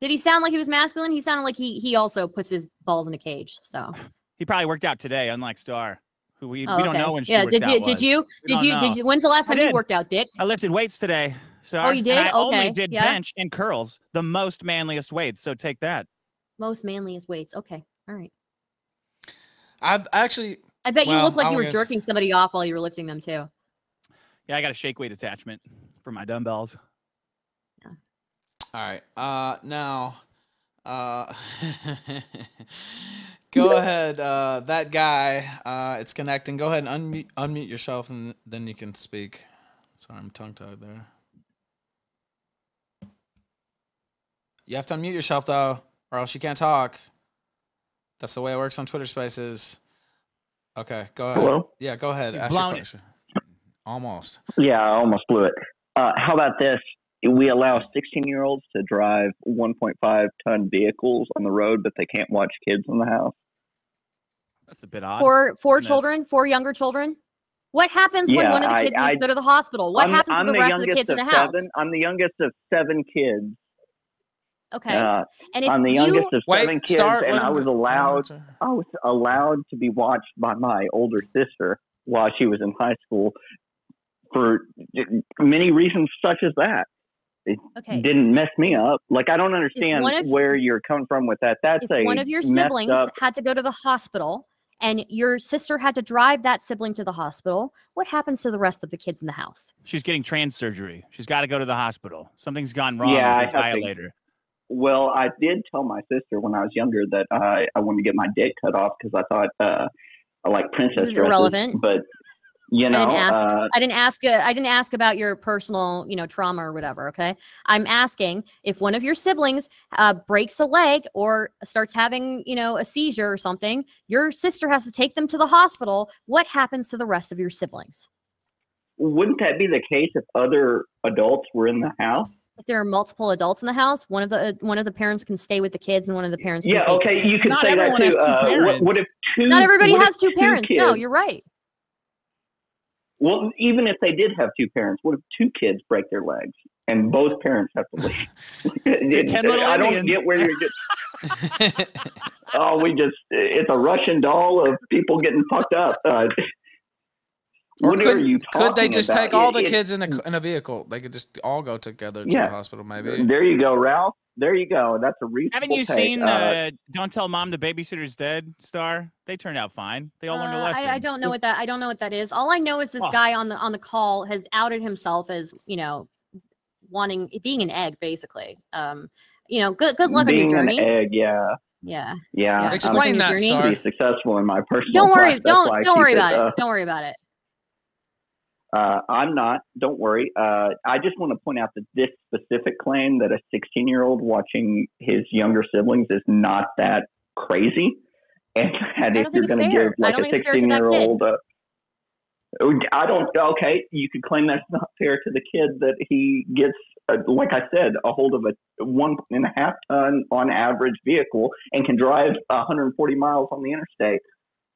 Did he sound like he was masculine? He sounded like he he also puts his balls in a cage. So *laughs* He probably worked out today, unlike Star, who we, Oh, we don't okay. know when she yeah. worked Did you out did you did you know. did you? When's the last time you worked out, Dick? I lifted weights today. Star. you and did? I only did yeah. bench and curls, the most manliest weights. So take that. Most manliest weights. Okay. All right. I've actually I bet you Well, looked like I you were guess- jerking somebody off while you were lifting them too. Yeah, I got a shake weight attachment for my dumbbells. Yeah. All right. Uh now uh *laughs* *laughs* go ahead. Uh that guy, uh it's connecting. Go ahead and unmute unmute yourself and then you can speak. Sorry, I'm tongue tied there. You have to unmute yourself though, or else you can't talk. That's the way it works on Twitter Spaces. Okay, go ahead. Hello? Yeah, go ahead. You've Ask your question. Almost. Yeah, I almost blew it. Uh, how about this? We allow 16 year olds to drive 1.5 ton vehicles on the road, but they can't watch kids in the house. That's a bit odd. Four four isn't it? children, four younger children. What happens when one of the I- kids needs I- to go to the hospital? What I'm, happens I'm to the, rest of youngest the kids in the of house? seven. I'm the youngest of seven kids. Okay. Uh, and if I'm the you youngest of Wait, seven kids, start. and let I him- was let him allowed. answer. I was allowed to be watched by my older sister while she was in high school for many reasons, such as that. Okay. Didn't mess me up. Like I don't understand of- where you're coming from with that. That's if a one of your siblings up had to go to the hospital and your sister had to drive that sibling to the hospital, what happens to the rest of the kids in the house? She's getting trans surgery. She's got to go to the hospital. Something's gone wrong Yeah, with her I have to- dilator. Well, I did tell my sister when I was younger that I I wanted to get my dick cut off because I thought uh, I like princess is dresses. irrelevant. But you know, I didn't ask. uh, I didn't ask. Uh, I didn't ask about your personal, you know, trauma or whatever. Okay, I'm asking if one of your siblings uh, breaks a leg or starts having, you know, a seizure or something. Your sister has to take them to the hospital. What happens to the rest of your siblings? wouldn't that be the case if other adults were in the house? If there are multiple adults in the house, one of the uh, one of the parents can stay with the kids, and one of the parents. Yeah, can take the okay, you can Not say that everyone has too. two Uh, what, parents. what if two? Not everybody what if has two parents. No, you're right. Well, even if they did have two parents, what if two kids break their legs and both parents have to leave? *laughs* 10 little I don't Indians. get where you're getting. *laughs* Oh, we just—it's a Russian doll of people getting fucked up. Uh, Or what could, are you could they just about? take all the it- kids in a, c- in a vehicle? They could just all go together to Yeah. the hospital, maybe. There you go, Ralph. There you go. That's a reasonable. Haven't you take. seen Uh, uh, Don't Tell Mom the Babysitter's Dead, Star? They turned out fine. They all learned a Uh, lesson. I, I don't know what that. I don't know what that is. All I know is this Oh. guy on the on the call has outed himself as you know wanting being an egg, basically. Um, you know, good good luck on your journey. being an journey. egg, yeah, Yeah. yeah. Yeah. I'm Explain your that, journey. Star. be successful in my personal. Don't worry. life. That's why I Don't don't worry about uh, it. Don't worry about it. Uh, I'm not. Don't worry. Uh, I just want to point out that this specific claim that a 16 year old watching his younger siblings is not that crazy, and *laughs* that if you're going to give like a think it's fair to 16 that year old, uh, I don't. Okay, you could claim that's not fair to the kid that he gets, uh, like I said, a hold of a one and a half ton on average vehicle and can drive 140 miles on the interstate.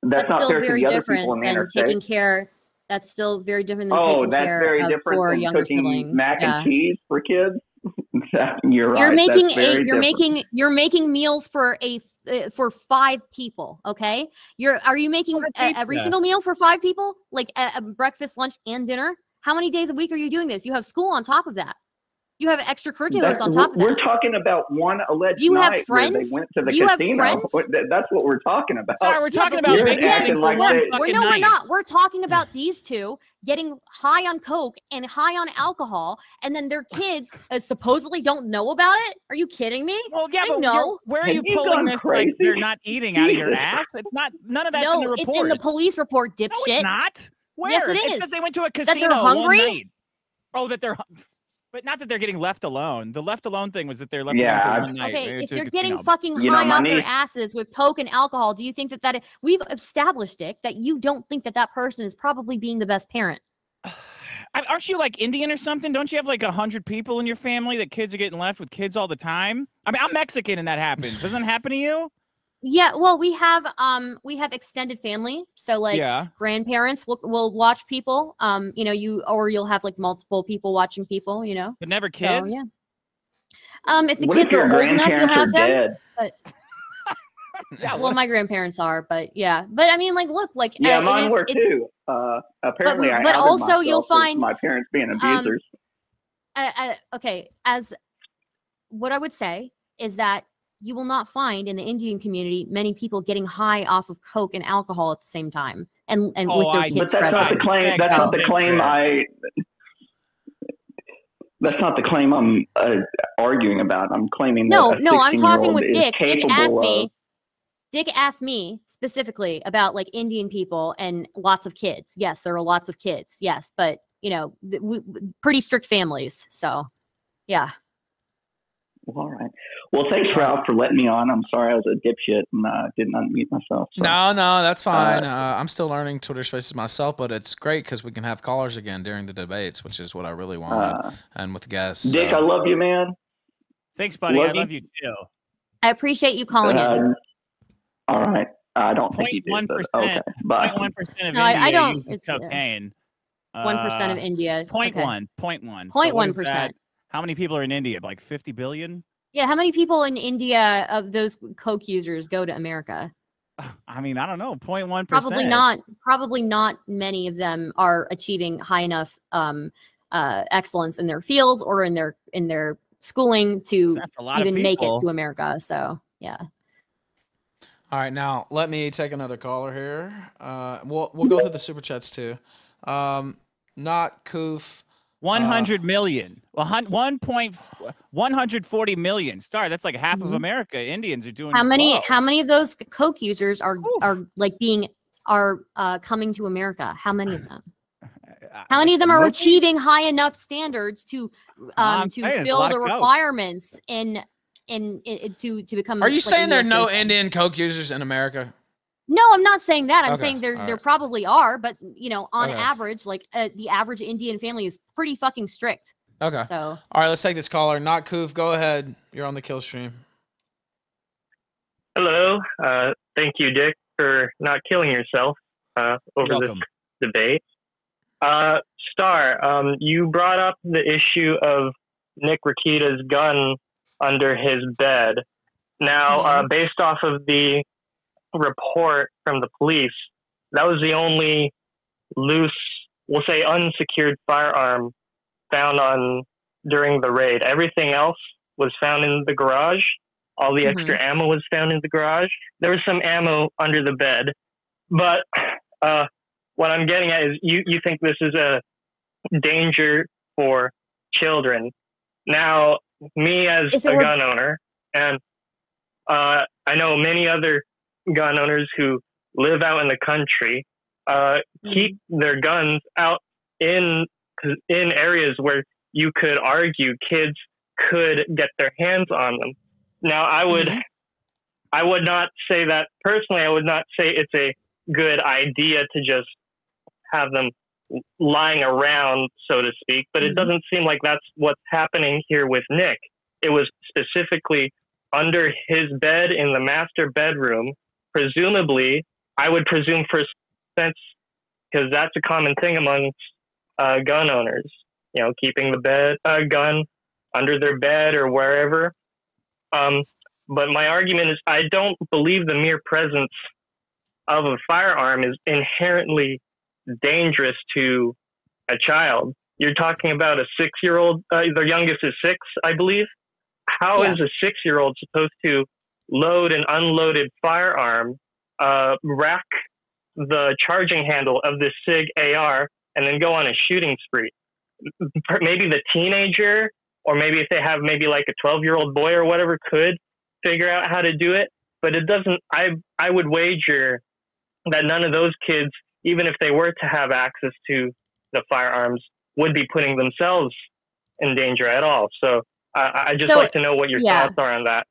That's, That's not still fair to very the other different people on the interstate. taking care. That's still very different than oh, taking that's care very of different four from younger cooking siblings. mac yeah. and cheese for kids. *laughs* you're right. You're making that's a you're different. making you're making meals for a uh, for five people. Okay, you're are you making Order uh, every single meal for five people, like a, a breakfast, lunch, and dinner? How many days a week are you doing this? You have school on top of that. You have extracurriculars That's- on top of we're, that. we're talking about one alleged Do you have night where they friends? went to the Do you have casino. friends? *laughs* That's what we're talking about. Sorry, we're Yeah, talking but about you're babysitting like one we're, fucking no, we're not. We're talking about these two getting high on coke and high on alcohol, and then their kids uh, supposedly don't know about it. Are you kidding me? Well, yeah, They but know. where are Have you you pulling this crazy? like they're not eating out of your ass? It's not. None of that's no, in the report. it's in the police report, dipshit. No, it's not. Where? Yes, it says is. they went to a casino. That they're casino hungry? one night. Oh, that they're. Hu- But not that they're getting left alone. The left alone thing was that they're left Yeah, alone for one night. Okay, if they're getting casino. fucking You high my off their asses with coke and alcohol, do you think that that we've established, Dick, that you don't think that that person is probably being the best parent? *sighs* Aren't you like Indian or something? Don't you have like a hundred people in your family that kids are getting left with kids all the time? I mean, I'm Mexican and that happens. Doesn't it happen to you? Yeah, well, we have um we have extended family, so like yeah. grandparents will will watch people. Um, you know, you or you'll have like multiple people watching people. You know, But never so kids. yeah. Um, if the what kids if are old enough, you'll have them. dead? *laughs* Yeah, Well, my grandparents are, but yeah, but I mean, like, look, like Yeah, uh, mine is- were it's- too. Uh, apparently, I but also you'll find, my parents being um, abusers. uh, uh, okay, as what I would say is that you will not find in the Indian community many people getting high off of coke and alcohol at the same time, and and Oh, with their I- kids but that's not the claim. That's not the claim. I. That's not the claim I'm uh, arguing about. I'm claiming No, that no, I'm talking with Dick. Dick capable asked of- me. Dick asked me specifically about like Indian people and lots of kids. Yes, there are lots of kids. Yes, but you know, th- we, we- pretty strict families. So, yeah. Well, all right. Well, thanks, Ralph, for letting me on. I'm sorry I was a dipshit and uh, didn't unmute myself. so- No, no, that's fine. Uh, I'm still learning Twitter Spaces myself, but it's great because we can have callers again during the debates, which is what I really want, Uh, and with guests. Dick, so- I love you, man. Thanks, buddy. Love I you. love you too. I appreciate you calling in. Uh, all right. I don't think you did. Point one Okay. percent. Bye. Point one percent of No, I- I India don't- uses it's, uh, cocaine. One percent of Uh, India. Point okay. one. Point one. So Point what one is that? percent. How many people are in India? Like 50 billion? Yeah, how many people in India of those coke users go to America? I mean, I don't know. Point one percent. Probably not. Probably not many of them are achieving high enough um, uh, excellence in their fields or in their in their schooling to That's a lot even make it to America. So yeah. All right, now let me take another caller here. Uh, we'll we'll go through the super chats too. Um, not Koof. One Uh, hundred million. Well, hun- one point one hundred forty million. Star. That's like half of Mhm. America. Indians are doing. How many whoa. how many of those coke users are Oof. are like being are uh, coming to America? How many of them? *sighs* Uh, How many of them are Mookie? achieving high enough standards to um, to saying it's a fill the requirements in in, in to to become? Are you like, saying there are no? Indian Coke users in America? No, I'm not saying that. I'm Okay, saying there all there right. probably are, but you know, on Okay. average, like uh, the average Indian family is pretty fucking strict. Okay. So All right, let's take this caller. Not Koof. Go ahead. You're on the Killstream. Hello. Uh, thank you, Dick, for not killing yourself uh, over You're this debate. Uh, Star, um, you brought up the issue of Nick Rekieta's gun under his bed. Now, uh, based off of the report from the police, that was the only loose, we'll say unsecured firearm found on during the raid. Everything else was found in the garage. All the Mhm. extra ammo was found in the garage. There was some ammo under the bed, but uh, what I'm getting at is you, you think this is a danger for children. Now, me as a were- gun owner, and uh, I know many other gun owners who live out in the country, uh, keep their guns out in in areas where you could argue kids could get their hands on them. Now, I would I would not say that personally. I would not say it's a good idea to just have them lying around, so to speak. But it Mhm. doesn't seem like that's what's happening here with Nick. It was specifically under his bed in the master bedroom, presumably. I would presume for sense because that's a common thing amongst uh, gun owners. You know, keeping the bed uh, gun under their bed or wherever. Um, but my argument is, I don't believe the mere presence of a firearm is inherently dangerous to a child. You're talking about a six-year-old. Uh, the youngest is six, I believe. How is Yeah. a six-year-old supposed to load an unloaded firearm, uh, rack the charging handle of this SIG AR, and then go on a shooting spree? Maybe the teenager, or maybe if they have maybe like a 12-year-old boy or whatever, could figure out how to do it. But it doesn't. I I would wager that none of those kids, even if they were to have access to the firearms, would be putting themselves in danger at all. So I I just So, like to know what your yeah. thoughts are on that.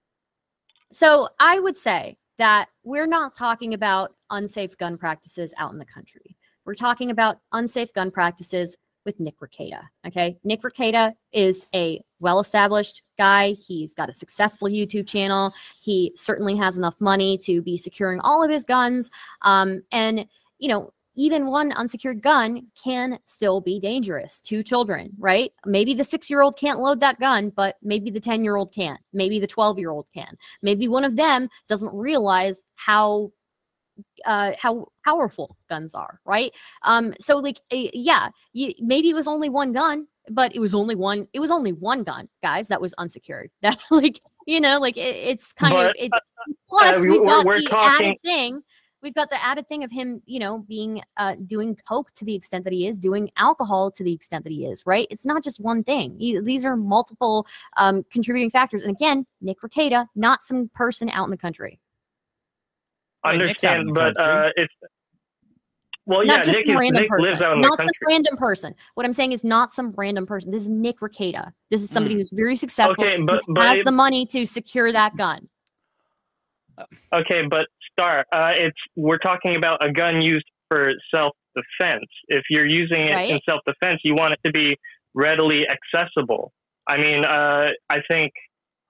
So I would say that we're not talking about unsafe gun practices out in the country. We're talking about unsafe gun practices with Nick Rekieta. Okay. Nick Rekieta is a well established guy. He's got a successful YouTube channel. He certainly has enough money to be securing all of his guns. Um, and, you know, even one unsecured gun can still be dangerous to children, right? Maybe the six year old can't load that gun, but maybe the 10 year old can. Maybe the 12 year old can. Maybe one of them doesn't realize how uh how powerful guns are right um so like eh, yeah you, maybe it was only one gun but it was only one it was only one gun guys that was unsecured *laughs* that like you know like it, it's kind of But, it plus uh, we- we've we're- got we're the talking- added thing we've got the added thing of him you know being uh doing coke to the extent that he is doing alcohol to the extent that he is right it's not just one thing He- these are multiple um contributing factors and again nick Rekieta, not some person out in the country Wait, Nick's out Understand, the but country. uh, it's well, not yeah. just Nick, some is, random Nick person. lives out in not the some random person. What I'm saying is not some random person. This is Nick Rekieta. This is somebody who's very successful, Okay, but- but has it- the money to secure that gun. Okay, but Star, uh, it's we're talking about a gun used for self-defense. If you're using it in self-defense, you want it to be readily accessible. I mean, uh, I think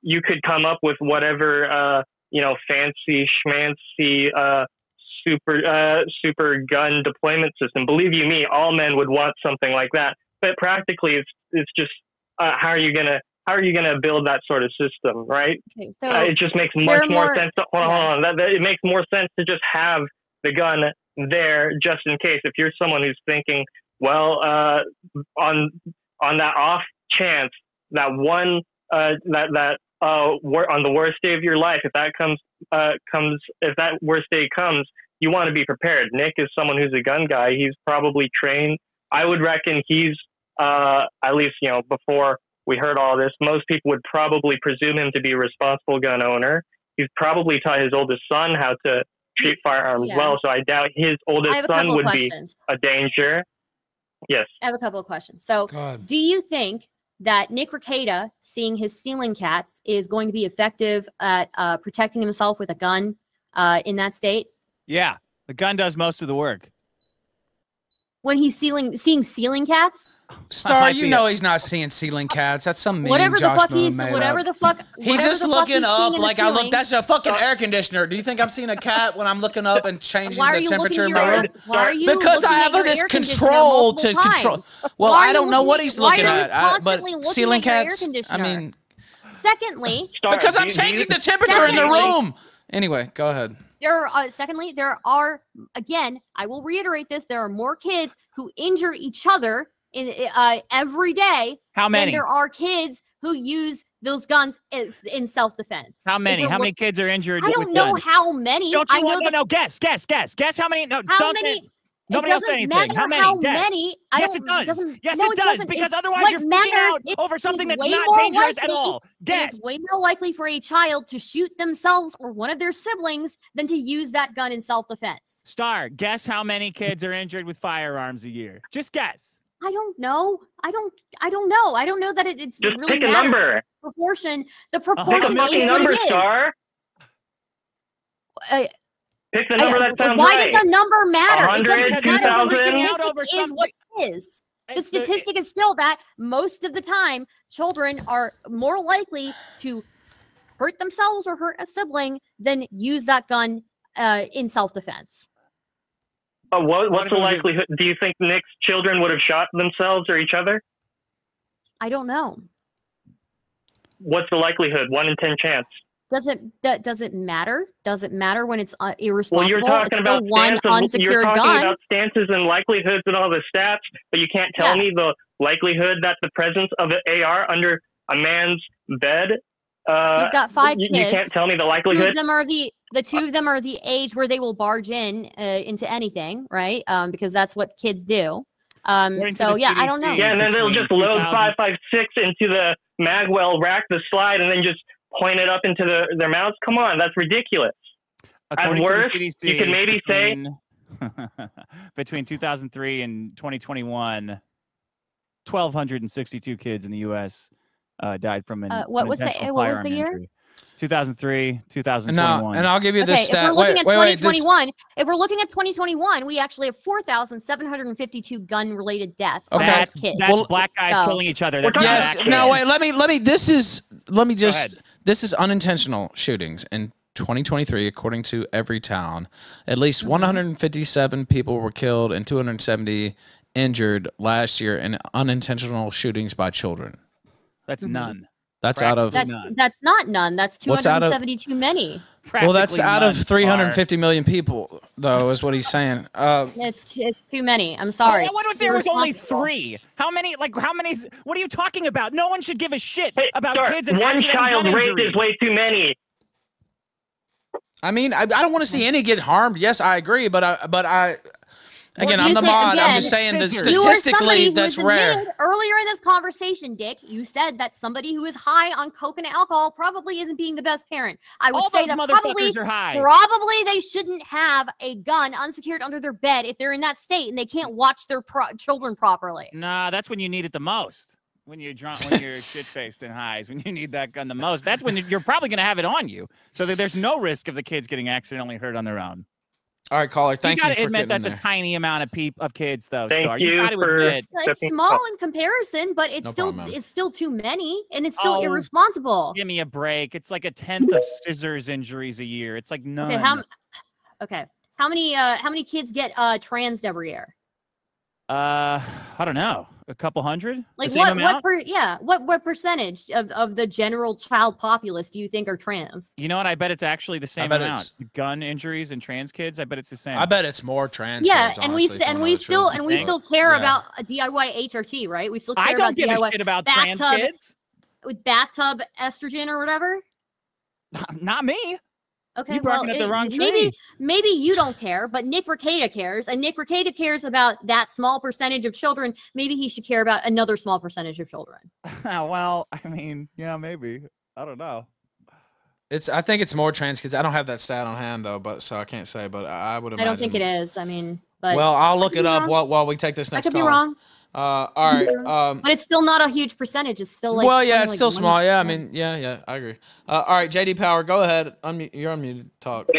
you could come up with whatever uh, you know, fancy schmancy uh, super uh, super gun deployment system. Believe you me, all men would want something like that. But practically, it's it's just uh, how are you gonna how are you gonna build that sort of system, right? Okay, so Uh, it just makes much more, more- sense. To, hold on, yeah. hold on. That, that, it makes more sense to just have the gun there just in case. If you're someone who's thinking, well, uh, on on that off chance that one uh, that that uh, wor- on the worst day of your life, if that comes uh, comes if that worst day comes, you want to be prepared. Nick is someone who's a gun guy. He's probably trained. I would reckon he's uh, at least you know before we heard all this, most people would probably presume him to be a responsible gun owner. He's probably taught his oldest son how to treat firearms Yeah. well, so I doubt his oldest son couple of would be a danger. Yes. I have a couple of questions. So, God. do you think that Nick Rekieta seeing his ceiling cats is going to be effective at uh, protecting himself with a gun uh, in that state Yeah, the gun does most of the work. When he's sealing seeing ceiling cats? Star, you be know he's not seeing ceiling cats. That's some meme whatever the Josh fuck Moon he's made whatever up. the fuck He's just looking he's up like I look. That's a fucking air conditioner. Do you think I'm seeing a cat when I'm looking up and changing the you temperature looking in at my your room? air, why are you Because I have your this control multiple to control- Well, I don't know what he's looking at. I, but ceiling at your air cats. I mean, Secondly, Star, because I'm you- you- changing the temperature in the room. Anyway, go ahead. There are uh, secondly there are again i will reiterate this there are more kids who injure each other in uh, every day How than many? there are kids who use those guns as, in self-defense How many? How many kids are injured i don't know guns? how many Don't i you know? No, that no. Guess, guess, guess, guess. How many? No, how don't many say. Nobody else doesn't anything. How many? how Guess. many yes, it does. doesn't- yes, no, it does. doesn't. Because otherwise you're freaking out is over something that's not more dangerous at all. It Guess. is way more likely for a child to shoot themselves or one of their siblings than to use that gun in self-defense Star, guess how many kids are injured with firearms a year? Just guess. I don't know. I don't. I don't know. I don't know that it, it's Just really pick a matter- number. proportion. The Pick a Pick proportion a is fucking what it is. Star. Uh, Pick the I- that sounds why right. does the number matter? It doesn't matter. The statistic is something. what is. The It's the- statistic is still that most of the time, children are more likely to hurt themselves or hurt a sibling than use that gun uh, in self-defense. Uh, what, What what's the it was a- likelihood? Do you think Nick's children would have shot themselves or each other? I don't know. What's the likelihood? One in ten chance. Does it that does it matter? Does it matter when it's uh, Well, irresponsible? you're talking it's still about one stances. You're talking gun. about stances and likelihoods and all the stats, but you can't tell Yeah. me the likelihood that the presence of an AR under a man's bed. Uh, He's got five you, kids. you can't tell me the likelihood. two of them are the the two of them are the age where they will barge in uh, into anything, right? Um, because that's what kids do. Um, so the yeah, I don't know. Yeah, and then they'll just load five five six into the magwell, rack the slide, and then just point it up into the, their mouths. Come on, that's ridiculous. According worst, to the CDC, you could maybe say- between, *laughs* between 2003 and 2021, 1,262 kids in the U.S. Uh, died from an Uh, what was the- what was the year? injury. 2003, No, 2021. and I'll give you this Okay, this if stat. we're looking wait, at wait, wait, this- 2021, if we're looking at 2021, we actually have 4,752 gun-related deaths Okay. amongst That's, kids. that's Well, black guys so- killing each other. That's yes. accident. No, wait. Let me. Let me. This is. Let me just. This is unintentional shootings in 2023, according to Everytown. At least Mm-hmm. 157 people were killed and 270 injured last year in unintentional shootings by children. That's Mhm. none. That's out of. That's, none. that's not none. That's What's out of- many. Well, that's out of none, Star. 350 million people, though, is what he's saying. Uh, It's it's too many. I'm sorry. Oh, what if there was only three? How many? Like how many? What are you talking about? No one should give a shit Hey, about Star, kids and one accidental child gun raped is way too many. I mean, I, I don't want to see any get harmed. Yes, I agree, but I, but I, again, you I'm the said- mod. I'm just saying that scissors. You statistically, that's rare. Earlier in this conversation, Dick, you said that somebody who is high on coke and alcohol probably isn't being the best parent. I would All say those that probably are high. probably they shouldn't have a gun unsecured under their bed if they're in that state and they can't watch their pro- children properly. Nah, that's when you need it the most. When you're drunk, when you're *laughs* shit faced and high, is when you need that gun the most. That's when you're probably going to have it on you, so that there's no risk of the kids getting accidentally hurt on their own. All right, caller. Thank you you, got to for admit that's a tiny amount of peop- of kids, though. Thank Star. you got to for- admit. It's, it's small in comparison, but it's No still problem, it's still too many and it's still Oh, irresponsible. Give me a break. It's like a tenth of scissors injuries a year. It's like none. Okay, how okay. How many uh how many kids get uh transed every year? uh, I don't know. A couple hundred. Like what amount? what per yeah, what what percentage of, of the general child populace do you think are trans? You know what? I bet it's actually the same amount. Gun injuries and trans kids. I bet it's the same. I bet it's more trans. yeah, kids, and we honestly, st- if and we know the still and we still care Yeah. about a DIY HRT, right? We still care I don't about give a shit about trans bathtub- kids. with bathtub estrogen or whatever. *laughs* Not me. Okay, You well, barking at the it- wrong maybe tree. maybe you don't care, but Nick Rekieta cares, and Nick Rekieta cares about that small percentage of children. Maybe he should care about another small percentage of children. *laughs* well, I mean, yeah, maybe. I don't know. It's. I think it's more trans kids. I don't have that stat on hand though, but so I can't say. But I I would I don't think it is. I mean, but well, I'll look it up while, while we take this next. I next could be call. wrong, Uh, all right. Um, but it's still not a huge percentage. It's still like well, yeah, it's like still one small. Yeah, I mean, yeah, yeah, I agree. Uh, all right, JD Power, go ahead. Unmute. You're unmuted. Talk.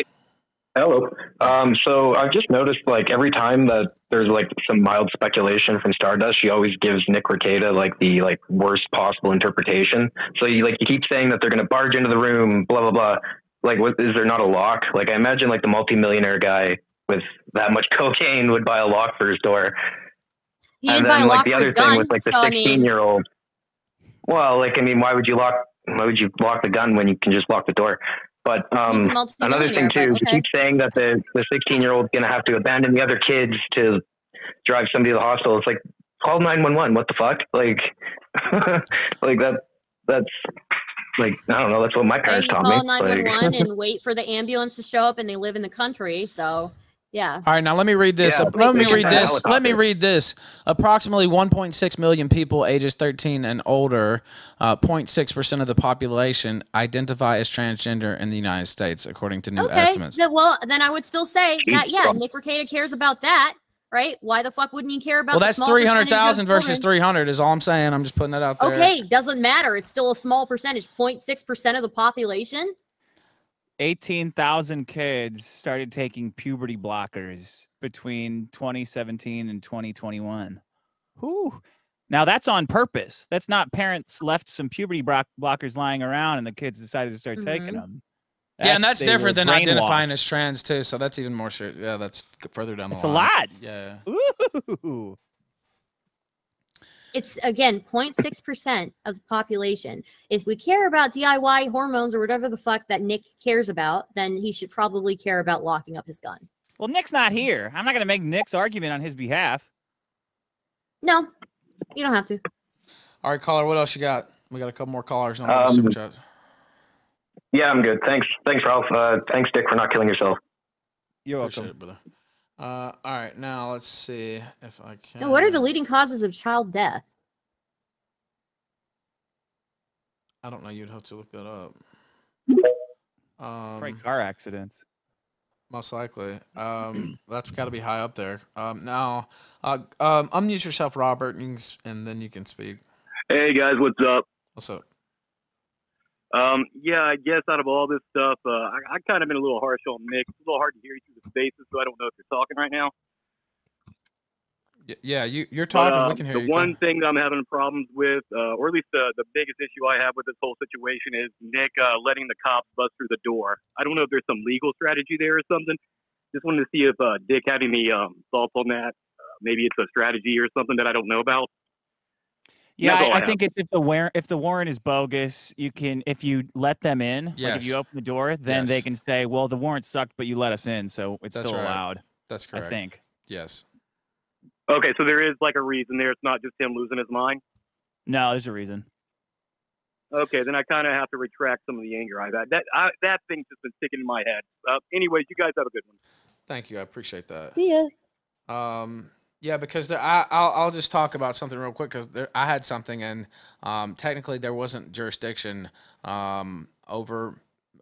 Hello. Um, so I've just noticed like every time that there's like some mild speculation from Stardust, she always gives Nick Rekieta like the like worst possible interpretation. So you like you keep saying that they're gonna barge into the room, blah blah blah. Like, what is there not a lock? Like, I imagine like the multimillionaire guy with that much *laughs* cocaine would buy a lock for his door. He and didn't buy a then like the other thing gun. with like the so I 16 mean, year old. Well, like I mean, why would you lock? Why would you lock the gun when you can just lock the door? But um, another thing too, okay. keep saying that the the 16 year old's gonna have to abandon the other kids to drive somebody to the hospital. It's like call 911. What the fuck? Like, *laughs* like that. That's like I don't know. That's what my parents taught me. call 911 Like, *laughs* and wait for the ambulance to show up, and they live in the country, so yeah. All right, now let me read this. Yeah, Uh, let me read have a this. Let me read this. Approximately 1.6 million people ages 13 and older, uh, 0.6% of the population identify as transgender in the United States, according to new okay, estimates. then- well, then I would still say that yeah, Trump. Nick Rekieta cares about that, right? Why the fuck wouldn't he care about? Well, the that's small percentage of 300,000 versus 300 is all I'm saying. I'm just putting that out there. Okay, doesn't matter. It's still a small percentage, 0.6 percent of the population. 18,000 kids started taking puberty blockers between 2017 and 2021. Whew. Now that's on purpose. That's not parents left some puberty block- blockers lying around and the kids decided to start taking Mhm. them. yeah, and that's different than identifying as trans too. So that's even more sure. Yeah, that's further down the a line. It's a lot. Yeah. Ooh. It's again 0.6% of the population. If we care about DIY hormones or whatever the fuck that Nick cares about, then he should probably care about locking up his gun. Well, Nick's not here. I'm not going to make Nick's argument on his behalf. No, you don't have to. All right, caller. What else you got? We got a couple more callers on the Um, super chat. Yeah, I'm good. Thanks, thanks, Ralph. Uh, thanks, Dick, for not killing yourself. You're Appreciate it, brother. Uh, all right, now let's see if I can. Now, what are the leading causes of child death? I don't know. You'd have to look that up. Um, Probably car accidents. Most likely. Um, *clears throat* that's got to be high up there. Um, now, uh, um, unmute yourself, Robert, and, you can, and then you can speak. Hey guys, what's up? What's up? Um, yeah, I guess out of all this stuff, uh, I, I kind of been a little harsh on Nick. It's a little hard to hear you through the spaces, so I don't know if you're talking right now. Yeah, you, you're But, talking. uh, we can hear the you. Go one thing that I'm having problems with, uh, or at least the, the biggest issue I have with this whole situation is Nick uh, letting the cops bust through the door. I don't know if there's some legal strategy there or something. Just wanted to see if uh, Dick had any um, thoughts on that. Uh, maybe it's a strategy or something that I don't know about. Yeah, I, I I think it's if the war- if the warrant is bogus, you can if you let them in, like if you open the door, then they can say, "Well, the warrant sucked, but you let us in, so it's That's still right. allowed." That's correct. I correct. think. Yes. Okay, so there is like a reason there. It's not just him losing his mind. No, there's a reason. Okay, then I kind of have to retract some of the anger I've had. That I, that thing's just been sticking in my head. Uh, anyways, you guys have a good one. Thank you. I appreciate that. See ya. Um, yeah, because there, I, I'll, I'll just talk about something real quick because I had something and um, technically there wasn't jurisdiction um, over.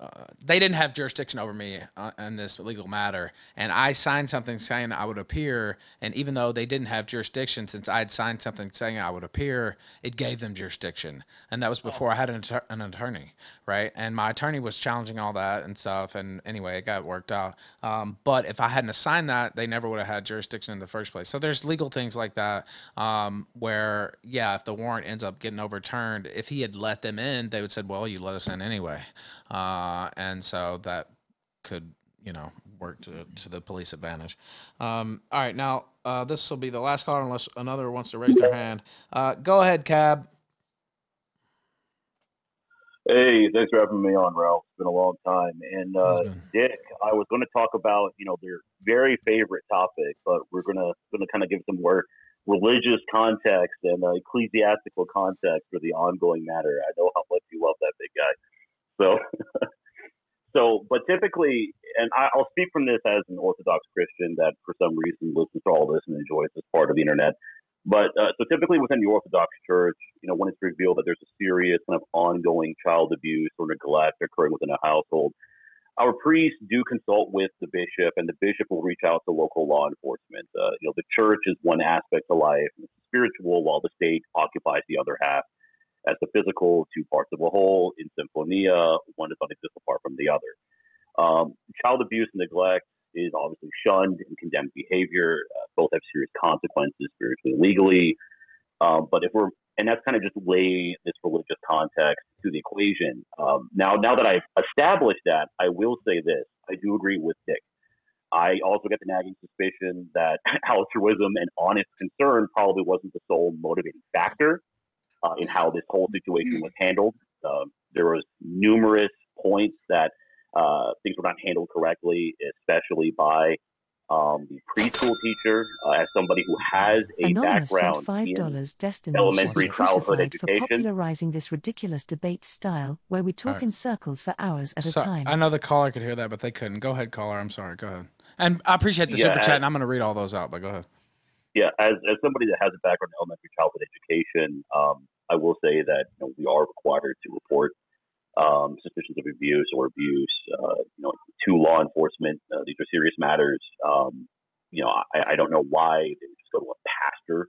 Uh, they didn't have jurisdiction over me uh, in this legal matter, and I signed something saying I would appear. And even though they didn't have jurisdiction, since I had signed something saying I would appear, it gave them jurisdiction, and that was before I had an, an attorney, right? And my attorney was challenging all that and stuff. And anyway, it got worked out. Um, but if I hadn't assigned that, they never would have had jurisdiction in the first place. So there's legal things like that um, where, yeah, if the warrant ends up getting overturned, if he had let them in, they would said, well, you let us in anyway, uh, and so that could, you know, work to, to the police advantage. Um, all right, now uh, this will be the last caller unless another wants to raise their hand. Uh, go ahead, Cab. Hey, thanks for having me on, Ralph. It's been a long time. And uh, Dick, I was going to talk about you know their very favorite topic, but we're gonna gonna kind of give some more religious context and uh, ecclesiastical context for the ongoing matter. I know how much you love that big guy. So, *laughs* so, but typically, and I'll speak from this as an Orthodox Christian that for some reason listens to all this and enjoys this part of the internet. But uh, so typically within the Orthodox Church, you know, when it's revealed that there's a serious kind of ongoing child abuse or neglect occurring within a household, our priests do consult with the bishop, and the bishop will reach out to local law enforcement. Uh, you know, the church is one aspect of life, and it's spiritual, while the state occupies the other half. As the physical, two parts of a whole. In symphonia, one does not exist apart from the other. Um, child abuse and neglect is obviously shunned and condemned behavior. Uh, both have serious consequences spiritually and legally. Um, but if we're and that's kind of just lay this religious context to the equation. Um, now, now that I've established that, I will say this: I do agree with Dick. I also get the nagging suspicion that *laughs* altruism and honest concern probably wasn't the sole motivating factor uh, in how this whole situation was handled. Um, there was numerous points that uh, things were not handled correctly, especially by um, the preschool teacher, uh, as somebody who has a Anonymous background five in dollars. Destination elementary was childhood crucified for popularizing this ridiculous debate style where we talk Alright. in circles for hours at a time. I know the caller could hear that, but they couldn't. Go ahead, caller. I'm sorry. Go ahead. And I appreciate the Yeah, super chat, and- and I'm going to read all those out, but go ahead. yeah, as, as somebody that has a background in elementary childhood education, um, I will say that you know, we are required to report um, suspicions of abuse or abuse, uh, you know, to law enforcement. Uh, these are serious matters. Um, you know, I, I don't know why they would just go to a pastor.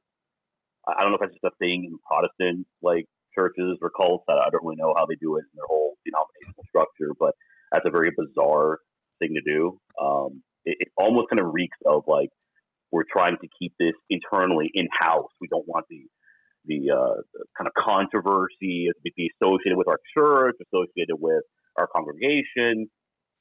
I I don't know if that's just a thing in Protestant like churches or cults. I I don't really know how they do it in their whole denominational structure, but that's a very bizarre thing to do. Um, it, it almost kind of reeks of like we're trying to keep this internally in house. We don't want the the, uh, the kind of controversy be associated with our church, associated with our congregation.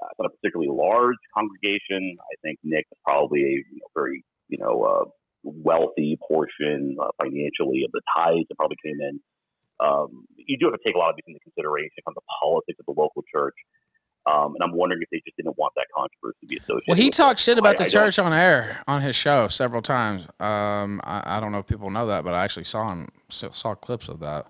Uh, not a particularly large congregation. I think Nick is probably a you know, very you know uh, wealthy portion uh, financially of the tithes that probably came in. Um, you do have to take a lot of these into consideration, of the politics of the local church. Um, and I'm wondering if they just didn't want that controversy to be associated. Well, he with talked it. shit about I- the I don't- church on air on his show several times. Um, I, I don't know if people know that, but I actually saw him saw, saw clips of that.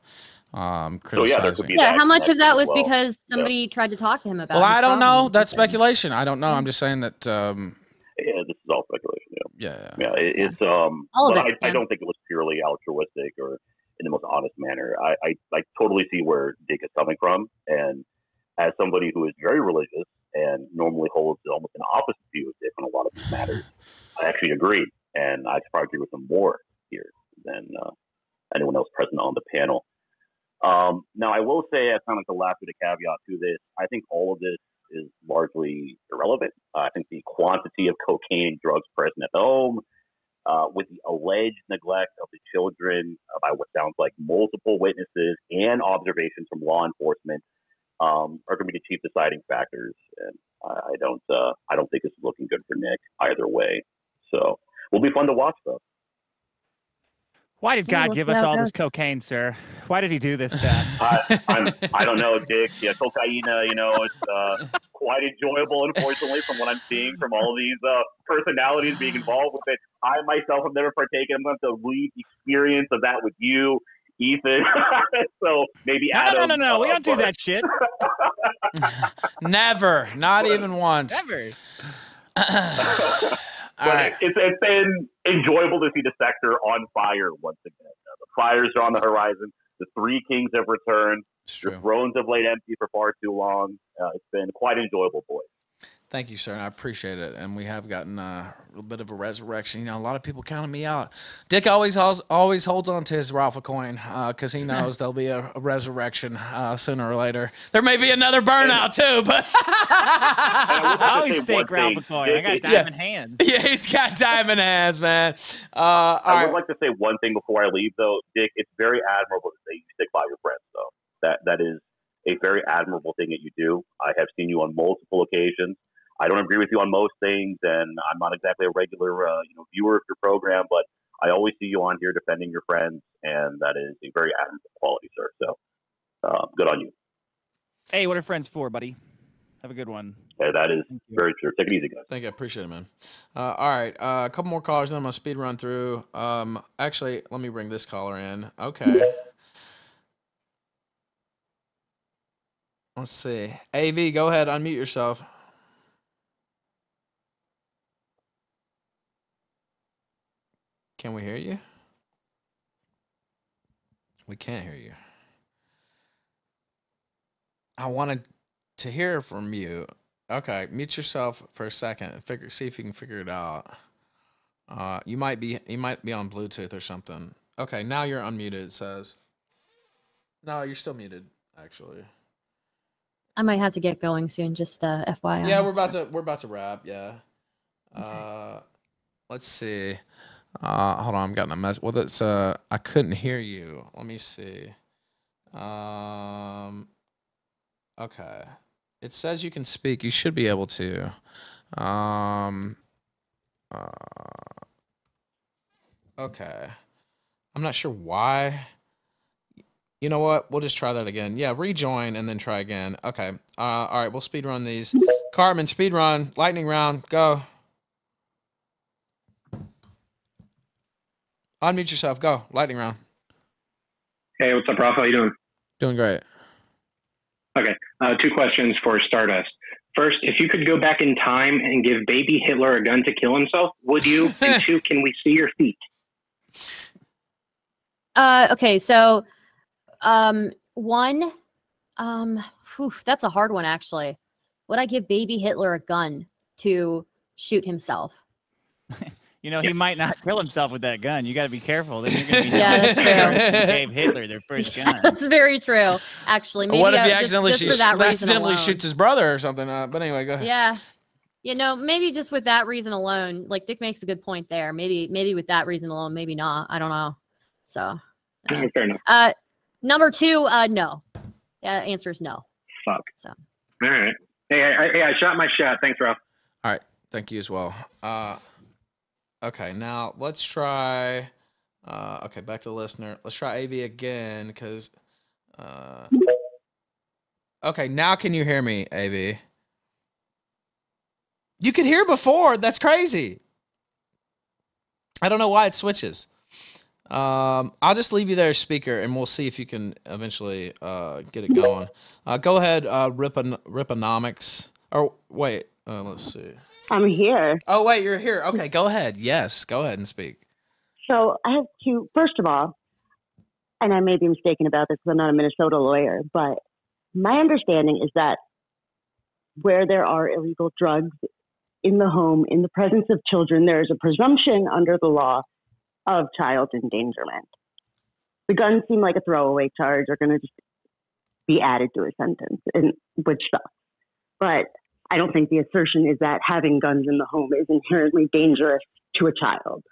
Um, So, yeah, there could criticizing. be Yeah, that how much of that was well. because somebody tried to talk to him about? Well, I don't know. That's speculation. I don't know. I'm just saying that. Um, Yeah, this is all speculation. Yeah, yeah, yeah. it, it's um, All of but it, I, I don't think it was purely altruistic or in the most honest manner. I, I, I totally see where Dick is coming from, and as somebody who is very religious and normally holds almost an opposite view of Dick on a lot of these matters, I actually agree, and I probably agree with him more here than uh, anyone else present on the panel. Um, now, I will say, as kind of the last bit of caveat to this, I think all of this is largely irrelevant. I think the quantity of cocaine drugs present at home, uh, with the alleged neglect of the children uh, by what sounds like multiple witnesses and observations from law enforcement, um, are going to be the chief deciding factors. And I, I don't, uh, I don't think this is looking good for Nick either way. So, will be fun to watch though. Why did God we'll give us all this cocaine, sir? Why did he do this to us? I, I'm, *laughs* I don't know, Dick. Yeah, cocaine, you know, it's uh, quite enjoyable, unfortunately, from what I'm seeing from all these uh, personalities being involved with it. I myself have never partaken. I'm going to have to leave the experience of that with you, Ethan. *laughs* so maybe No, no, Adam. no, no, no. We uh, don't do that shit. *laughs* never, not even once. Never. *clears throat* But it's, it's been enjoyable to see the sector on fire once again. Uh, the fires are on the horizon. The three kings have returned. The thrones have laid empty for far too long. Uh, it's been quite enjoyable, boys. Thank you, sir. I appreciate it. And we have gotten uh, a little bit of a resurrection. You know, a lot of people counting me out. Dick always always, always holds on to his Ralph coin because he *laughs* knows there'll be a, a resurrection uh, sooner or later. There may be another burnout too, but *laughs* I always say stake one Ralph. Coin. I got Yeah. diamond hands. *laughs* yeah, he's got diamond hands, man. Uh, all I right. would like to say one thing before I leave, though, Dick. It's very admirable that you stick by your friends, though. That that is a very admirable thing that you do. I have seen you on multiple occasions. I don't agree with you on most things, and I'm not exactly a regular, uh, you know, viewer of your program, but I always see you on here defending your friends, and that is a very admirable quality, sir. So, uh, good on you. Hey, what are friends for, buddy? Have a good one. Yeah, that is very true. Take it easy, guys. Thank you. I appreciate it, man. Uh, all right. Uh, a couple more callers, then I'm going to speed run through. Um, actually, let me bring this caller in. Okay. Let's see. AV, go ahead. Unmute yourself. Can we hear you? We can't hear you. I wanted to hear from you. Okay, mute yourself for a second. and Figure, see if you can figure it out. Uh, you might be, you might be on Bluetooth or something. Okay, now you're unmuted. It says. No, you're still muted. Actually. I might have to get going soon. Just uh, FYI. Yeah, we're about to, we're about to wrap. Yeah. Uh, let's see. Uh, hold on, I'm getting a mess. Well, that's uh, I couldn't hear you. Let me see. Um. Okay. It says you can speak. You should be able to. Um. Uh, okay. I'm not sure why. You know what? We'll just try that again. Yeah, rejoin and then try again. Okay. Uh, all right, we'll speed run these. Cartman, speed run, lightning round, go. Unmute yourself. Go. Lightning round. Hey, what's up, Ralph? How you doing? Doing great. Okay, uh, two questions for Stardust. First, if you could go back in time and give baby Hitler a gun to kill himself, would you? *laughs* and two, can we see your feet? Uh, okay, so um, one, um, whew, that's a hard one actually. Would I give baby Hitler a gun to shoot himself? *laughs* You know, he might not kill himself with that gun. You got to be careful. Then you're going to be *laughs* Yeah, that's true. He gave Hitler their first *laughs* gun. That's very true. Actually, maybe what if uh, he just, accidentally, just for shoots, accidentally shoots his brother or something? Uh, but anyway, go ahead. Yeah. You know, maybe just with that reason alone, like Dick makes a good point there. Maybe, maybe with that reason alone, maybe not. I don't know. So, Yeah, fair enough. uh, number two, uh, no. Yeah, answer is no. Fuck. So, All right. Hey, I, I, hey, I shot my shot. Thanks, Ralph. All right. Thank you as well. Uh, okay, now let's try. Uh, okay, back to the listener. Let's try AV again because. Uh, okay, now can you hear me, AV? You could hear before. That's crazy. I don't know why it switches. Um, I'll just leave you there, speaker, and we'll see if you can eventually uh, get it going. Uh, go ahead, uh, Ripon- Riponomics. Or wait, uh, let's see. I'm here. Oh wait, you're here. Okay, go ahead. Yes, go ahead and speak. So I have to, first of all, and I may be mistaken about this because I'm not a Minnesota lawyer, but my understanding is that where there are illegal drugs in the home, in the presence of children, there is a presumption under the law of child endangerment. The guns seem like a throwaway charge, are going to just be added to a sentence, and, which sucks. But I don't think the assertion is that having guns in the home is inherently dangerous to a child.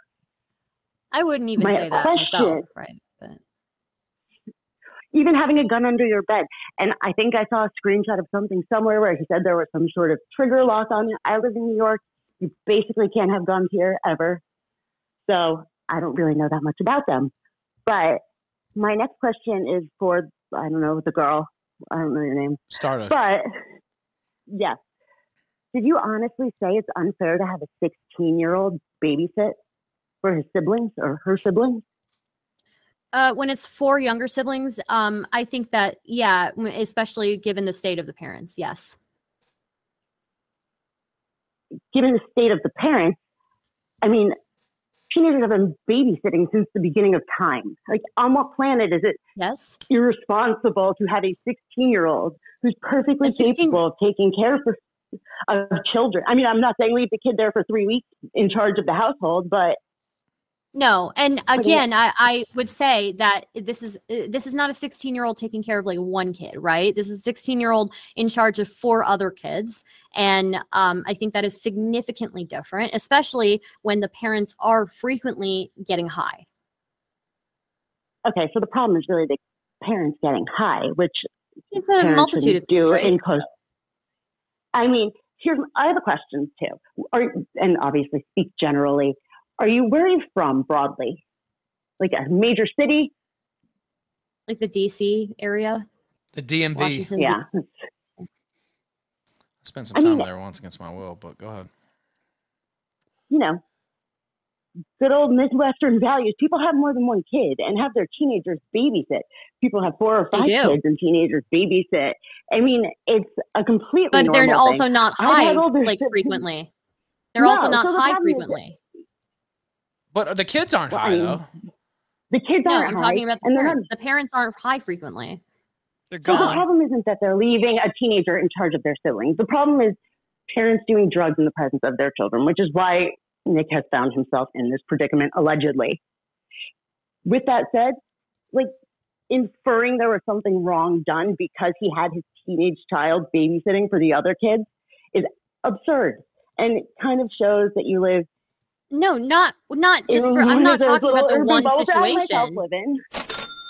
I wouldn't even My say that question- myself, right? But even having a gun under your bed. And I think I saw a screenshot of something somewhere where he said there was some sort of trigger lock on it. I live in New York. You basically can't have guns here ever. So I don't really know that much about them. But my next question is for, I don't know, the girl. I don't know your name. Stardust. But yes. Did you honestly say it's unfair to have a 16 year old babysit for his siblings or her siblings? uh, when it's for younger siblings, um, I think that yeah, especially given the state of the parents, yes. given the state of the parents, I mean, teenagers have been babysitting since the beginning of time. Like, on what planet is it yes irresponsible to have a 16 year old who's perfectly 16 capable of taking care for, of children? I mean, I'm not saying leave the kid there for three weeks in charge of the household, but No, and again, I, I would say that this is uh, this is not a 16 year old taking care of like one kid, right? This is a 16 year old in charge of four other kids, and um, I think that is significantly different, especially when the parents are frequently getting high. okay, so the problem is really the parents getting high, which It's a multitude of do in right? Post. I mean, here's I have a question too. Are and obviously speak generally. Are you where are you from broadly? Like a major city? like the DC area. The DMV. Washington, Yeah. I spent some I time mean- there once against my will, but go ahead. You know, good old Midwestern values. People have more than one kid and have their teenagers babysit. People have four or five do. kids and teenagers babysit. I mean, it's a completely but they're normal also thing. not high older like siblings- frequently. They're also not so the high problem is frequently. But the kids aren't Well, high I mean, though. The kids No, aren't I'm high, talking about the and they're not parents. The parents aren't high frequently. They're So the problem isn't that they're leaving a teenager in charge of their siblings. The problem is parents doing drugs in the presence of their children, which is why Nick has found himself in this predicament allegedly. With that said, like inferring there was something wrong done because he had his teenage child babysitting for the other kids is absurd. And it kind of shows that you live No, not not just for. I'm not talking about the one urban bubbles that I myself situation.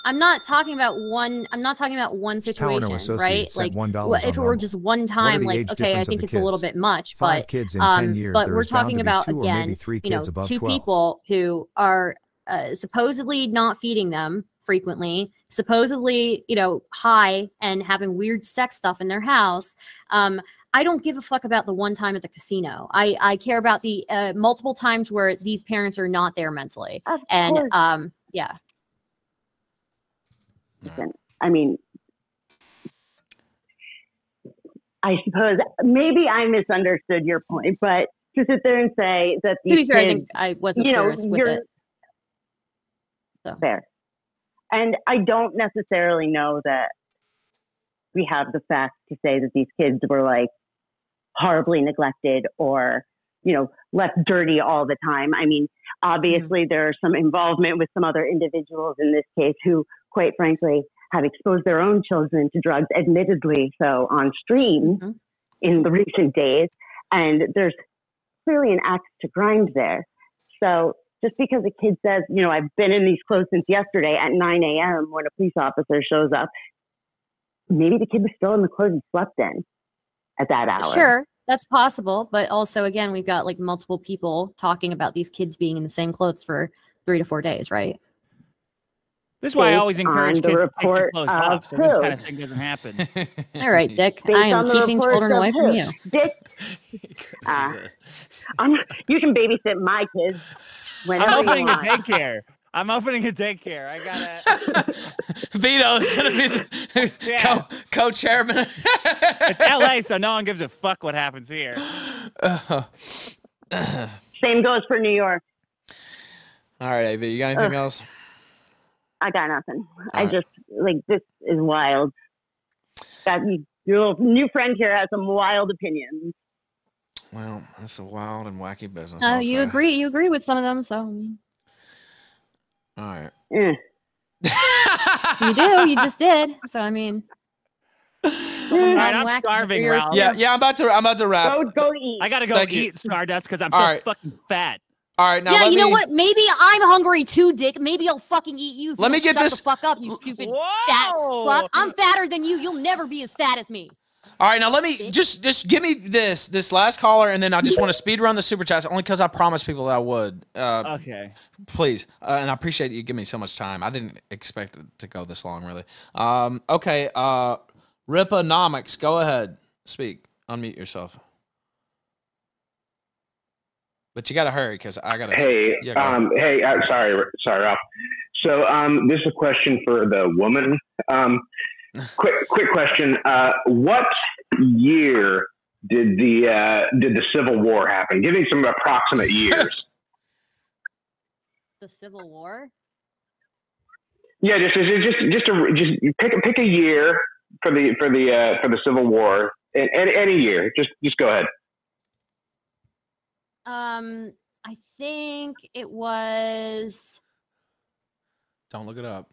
Live in. I'm not talking about one. I'm not talking about one situation, right? Like, $1 wh- if on it were just one time, like, okay, I think the it's a little bit much, Five but kids in um, 10 years, but we're talking about two or maybe again, three you know, two 12. people who are uh, supposedly not feeding them frequently, supposedly, you know, high and having weird sex stuff in their house. Um, I don't give a fuck about the one time at the casino. I, I care about the uh, multiple times where these parents are not there mentally. Of and course. um, yeah. I mean, I suppose maybe I misunderstood your point, but to sit there and say that To be fair, I think I wasn't you know, with you're it. So. fair, and I don't necessarily know that we have the facts to say that these kids were like horribly neglected or you know left dirty all the time. I mean, mm-hmm. obviously there's some involvement with some other individuals in this case who, quite frankly, have exposed their own children to drugs, admittedly so on stream mm-hmm. in the recent days. and there's clearly an axe to grind there. So just because a kid says, you know, I've been in these clothes since yesterday at 9 a.m. when a police officer shows up, maybe the kid was still in the clothes he slept in at that hour. Sure, that's possible, but also again, we've got like multiple people talking about these kids being in the same clothes for three to four days, right? This is why I always encourage kids to take their report clothes of off, so this kind of thing doesn't happen. *laughs* All right, Dick. Based I am keeping children away from who? you. Dick, *laughs* uh, I'm, you can babysit my kids whenever I'm opening a daycare. I'm opening a daycare. I gotta. *laughs* Vito is gonna be the co co-chairman. it's LA, so no one gives a fuck what happens here. Same goes for New York. All right, Av, you got anything Ugh. else? I got nothing. I Alright. just like this is wild. That your new friend here has some wild opinions. Well, that's a wild and wacky business. Uh, you say. agree? You agree with some of them, so All right. Eh. you do. You just did. So I mean, All right, I'm starving. Ralph. Yeah, yeah. I'm about to. I'm about to wrap. Go, go eat. I gotta go Thank you. eat Stardust because I'm All so right. fucking fat. All right, now yeah, let you know what? Maybe I'm hungry too, Dick. Maybe I'll fucking eat you. Let you me get shut this- the fuck up, you stupid fat fuck. I'm fatter than you. You'll never be as fat as me. All right, now let me just just give me this this last caller, and then I just want to speed run the super chats only because I promised people that I would. Uh, Okay. please, uh, and I appreciate you giving me so much time. I didn't expect it to go this long, really. Um, okay, uh, Riponomics, go ahead, speak, unmute yourself. But you gotta hurry because I gotta. Hey, yeah, go um, hey, uh, sorry, sorry, Ralph. So, um, this is a question for the woman. Um, *laughs* quick, quick question. Uh, what year did the uh, did the Civil War happen? Give me some approximate *laughs* years. The Civil War. yeah, just just just just a, just pick a- pick a year for the for the uh, for the Civil War. And, any, any year. Just just go ahead. Um, I think it was. Don't look it up.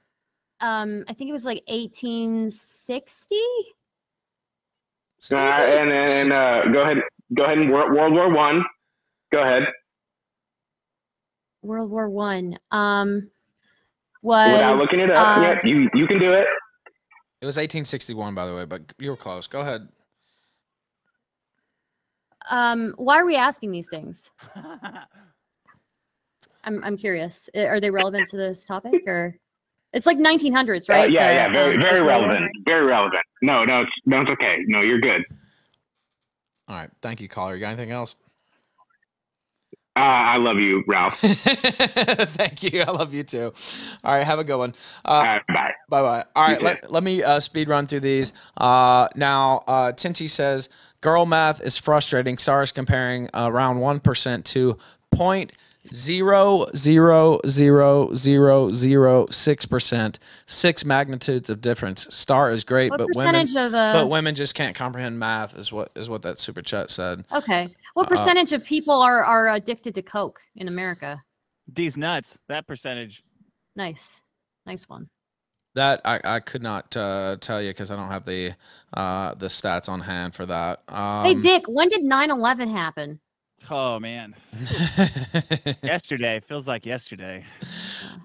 Um, I think it was like 1860. Uh, and then uh, go ahead go ahead and World, World War One. Go ahead. World War One. Um, was Without looking it up. uh, yeah, you you can do it. It was 1861, by the way, but you were close. Go ahead. Um, why are we asking these things? *laughs* I'm I'm curious. Are they relevant to this topic or? It's like 1900s, Uh, right? yeah, The, yeah, very, um, very First World relevant. Very relevant. No, no, it's, no, it's okay. No, you're good. All right, thank you, caller. You got anything else? Uh, I love you, Ralph. *laughs* Thank you. I love you too. All right, have a good one. Uh, bye. Bye bye. All right, let, let me uh, speed run through these. Uh, now, uh, Tinty says girl math is frustrating. SAR is comparing around 1% to point zero zero zero zero zero six percent, six magnitudes of difference. Star is great, What but women, of, uh, but women just can't comprehend math. Is what is what that super chat said. Okay. What Uh, percentage of people are are addicted to coke in America? These nuts. That percentage. Nice, nice one. That I, I could not uh, tell you because I don't have the uh, the stats on hand for that. Um, hey, Dick, when did 9/11 happen? Oh man. *laughs* yesterday feels like yesterday.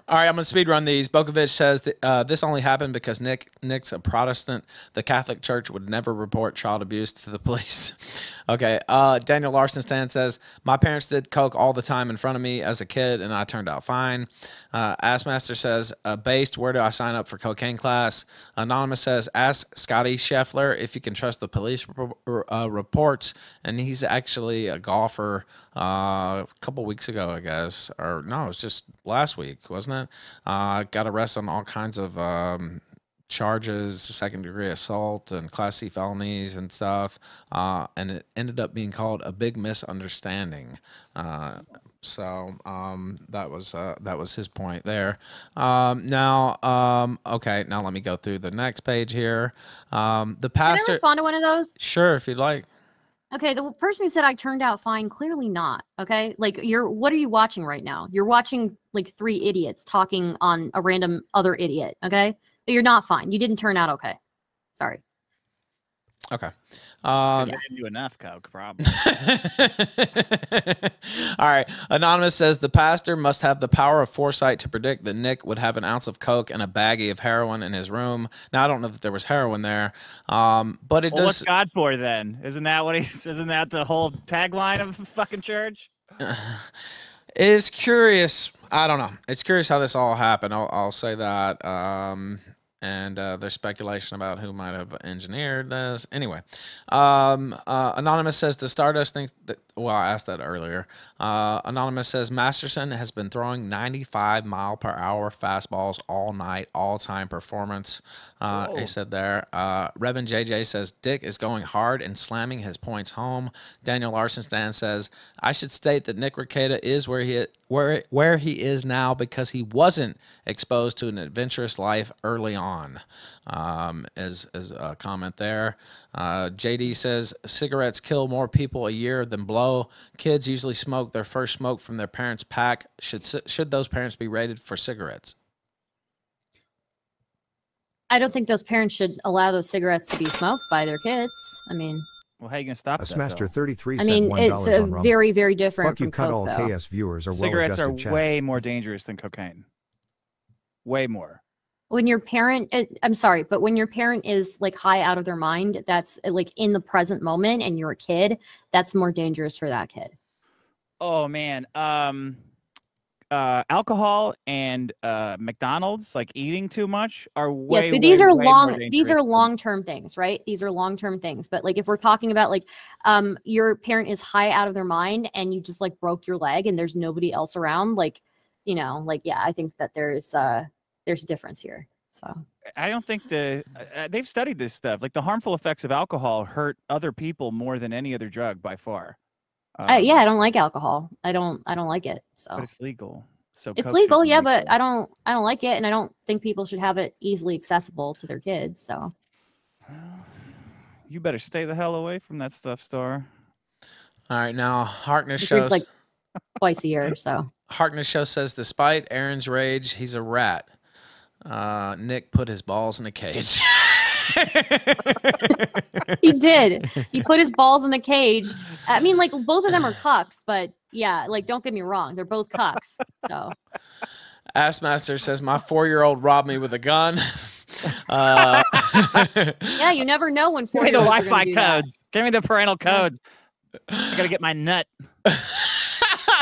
All right, I'm gonna speed run these. Bokovic says that, uh, this only happened because Nick Nick's a Protestant. The Catholic Church would never report child abuse to the police. *laughs* okay. Uh, Daniel Larson Stan says my parents did coke all the time in front of me as a kid, and I turned out fine. Uh, Assmaster says uh, based. Where do I sign up for cocaine class? Anonymous says ask Scottie Scheffler if you can trust the police rep- uh, reports, and he's actually a golfer. Uh, a couple weeks ago, I guess, or no, it was just last week, wasn't it? Uh, got arrested on all kinds of um, charges, second degree assault and class C felonies and stuff. Uh, and it ended up being called a big misunderstanding. Uh, so um, that was uh, that was his point there. Um, now, um, okay, now let me go through the next page here. Um, the Can I pastor. respond to one of those? Sure, if you'd like. Okay, the person who said I turned out fine, clearly not. Okay, like you're, what are you watching right now? You're watching like three idiots talking on a random other idiot. Okay, but you're not fine. You didn't turn out okay. Sorry. Okay. Um, They didn't do enough coke, probably. *laughs* All right. Anonymous says the pastor must have the power of foresight to predict that Nick would have an ounce of coke and a baggie of heroin in his room. Now I don't know that there was heroin there, um, but it well, what's. God for then? Isn't that what he's? Isn't that the whole tagline of the fucking church? *sighs* It's curious. I don't know. It's curious how this all happened. I'll, I'll say that. Um, and uh, there's speculation about who might have engineered this. Anyway, um, uh, Anonymous says the Stardust thinks that. Well, I asked that earlier. Uh, Anonymous says Masterson has been throwing 95 mile per hour fastballs all night, all time performance. Uh, he said there. Uh, Revan JJ says Dick is going hard and slamming his points home. Daniel Larson Stan says I should state that Nick Rekieta is where he where where he is now because he wasn't exposed to an adventurous life early on. Um, as as a comment there. Uh, JD says cigarettes kill more people a year than blow. Kids usually smoke their first smoke from their parents' pack. Should should those parents be rated for cigarettes? I don't think those parents should allow those cigarettes to be smoked by their kids. I mean, Well, how you gonna stop A that? Smaster though? 33 I mean, $1 it's a very, very different Fuck you, from cut Coke, all though. KS viewers are Cigarettes are well-adjusted way more dangerous than cocaine. Way more. when your parent it, i'm sorry but when your parent is like high out of their mind that's uh, like in the present moment and you're a kid that's more dangerous for that kid Oh man. Um uh alcohol and uh McDonald's like eating too much are way yes but these way, are way long. These are long term things right these are long term things but like if we're talking about like um your parent is high out of their mind and you just like broke your leg and there's nobody else around like you know like yeah i think that there's uh there's a difference here so I don't think the uh, they've studied this stuff. Like the harmful effects of alcohol hurt other people more than any other drug by far. Uh, yeah Um, i don't like alcohol i don't i don't like it so but it's legal. So it's legal yeah legal. but i don't i don't like it and i don't think people should have it easily accessible to their kids so you better stay the hell away from that stuff, Star. All right, now Harkness I shows. like twice a year so *laughs* Harkness show says despite Aaron's rage, he's a rat. Uh, Nick put his balls in a cage. *laughs* he did he put his balls in the cage i mean like both of them are cucks but yeah like don't get me wrong they're both cucks so Assmaster says my four-year-old robbed me with a gun. *laughs* Uh, *laughs* yeah you never know when Give four me the year olds are Wi-Fi gonna do that. codes. Give me the parental codes. I gotta get my nut. *laughs*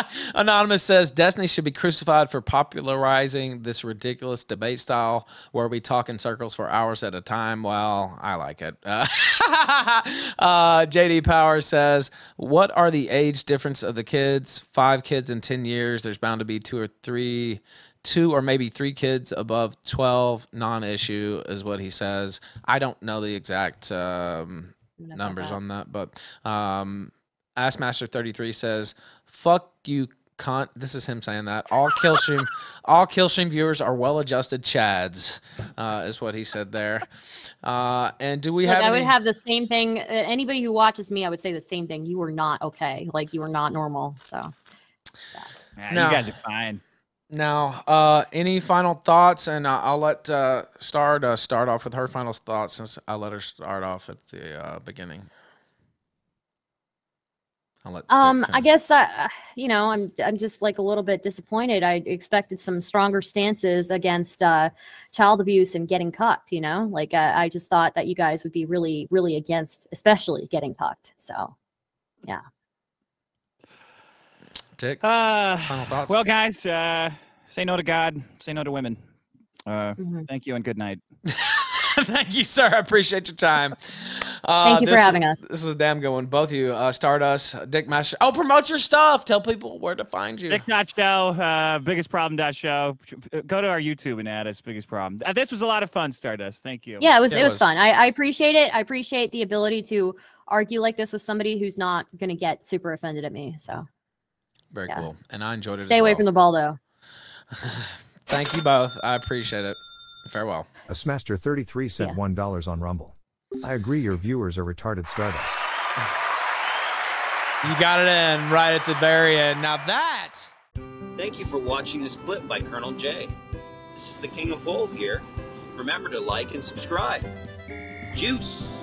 *laughs* Anonymous says Destiny should be crucified for popularizing this ridiculous debate style where we talk in circles for hours at a time. Well, I like it. *laughs* Uh, uh, JD Power says, What are the age difference of the kids? Five kids in 10 years. There's bound to be two or three. Two or maybe three kids above 12, non issue, is what he says. I don't know the exact um, numbers on that, but um, Assmaster33 says, "Fuck you, cunt." This is him saying that. All Killstream, all Killstream viewers are well-adjusted chads, uh, is what he said there. Uh, and do we Look, have? I would have the same thing. uh, Anybody who watches me, I would say the same thing. You are not okay. Like you are not normal. So Yeah, No. You guys are fine. Now, uh, any final thoughts? And I- I'll let uh, Start uh, start off with her final thoughts since I let her start off at the uh, beginning. I'll let. Um, I guess uh, you know, I'm I'm just like a little bit disappointed. I expected some stronger stances against uh, child abuse and getting cucked. You know, like uh, I just thought that you guys would be really, really against, especially getting cucked. So, yeah. Dick. Uh, Final thoughts? Well, guys, uh, say no to God. Say no to women. Uh, Mm-hmm. Thank you and good night. *laughs* *laughs* Thank you, sir. I appreciate your time. Uh, Thank you for having us. This was damn good one. Both of you, uh, Stardust, Dick Master. Oh, promote your stuff. Tell people where to find you. Dick Dot Show, uh, biggest problem show. Go to our YouTube and add us biggest problem. Uh, this was a lot of fun, Stardust. Thank you. Yeah, it was it was fun. I, I appreciate it. I appreciate the ability to argue like this with somebody who's not gonna get super offended at me. So Very yeah. cool. And I enjoyed it. stay as away well. from the Baldo. *sighs* Thank you both. I appreciate it. Farewell. Assmaster 33 sent $1 on Rumble. I agree your viewers are retarded Stardust. You got it in right at the very end. Now that. Thank you for watching this clip by Colonel J. This is the King of Bold here. Remember to like and subscribe. Juice!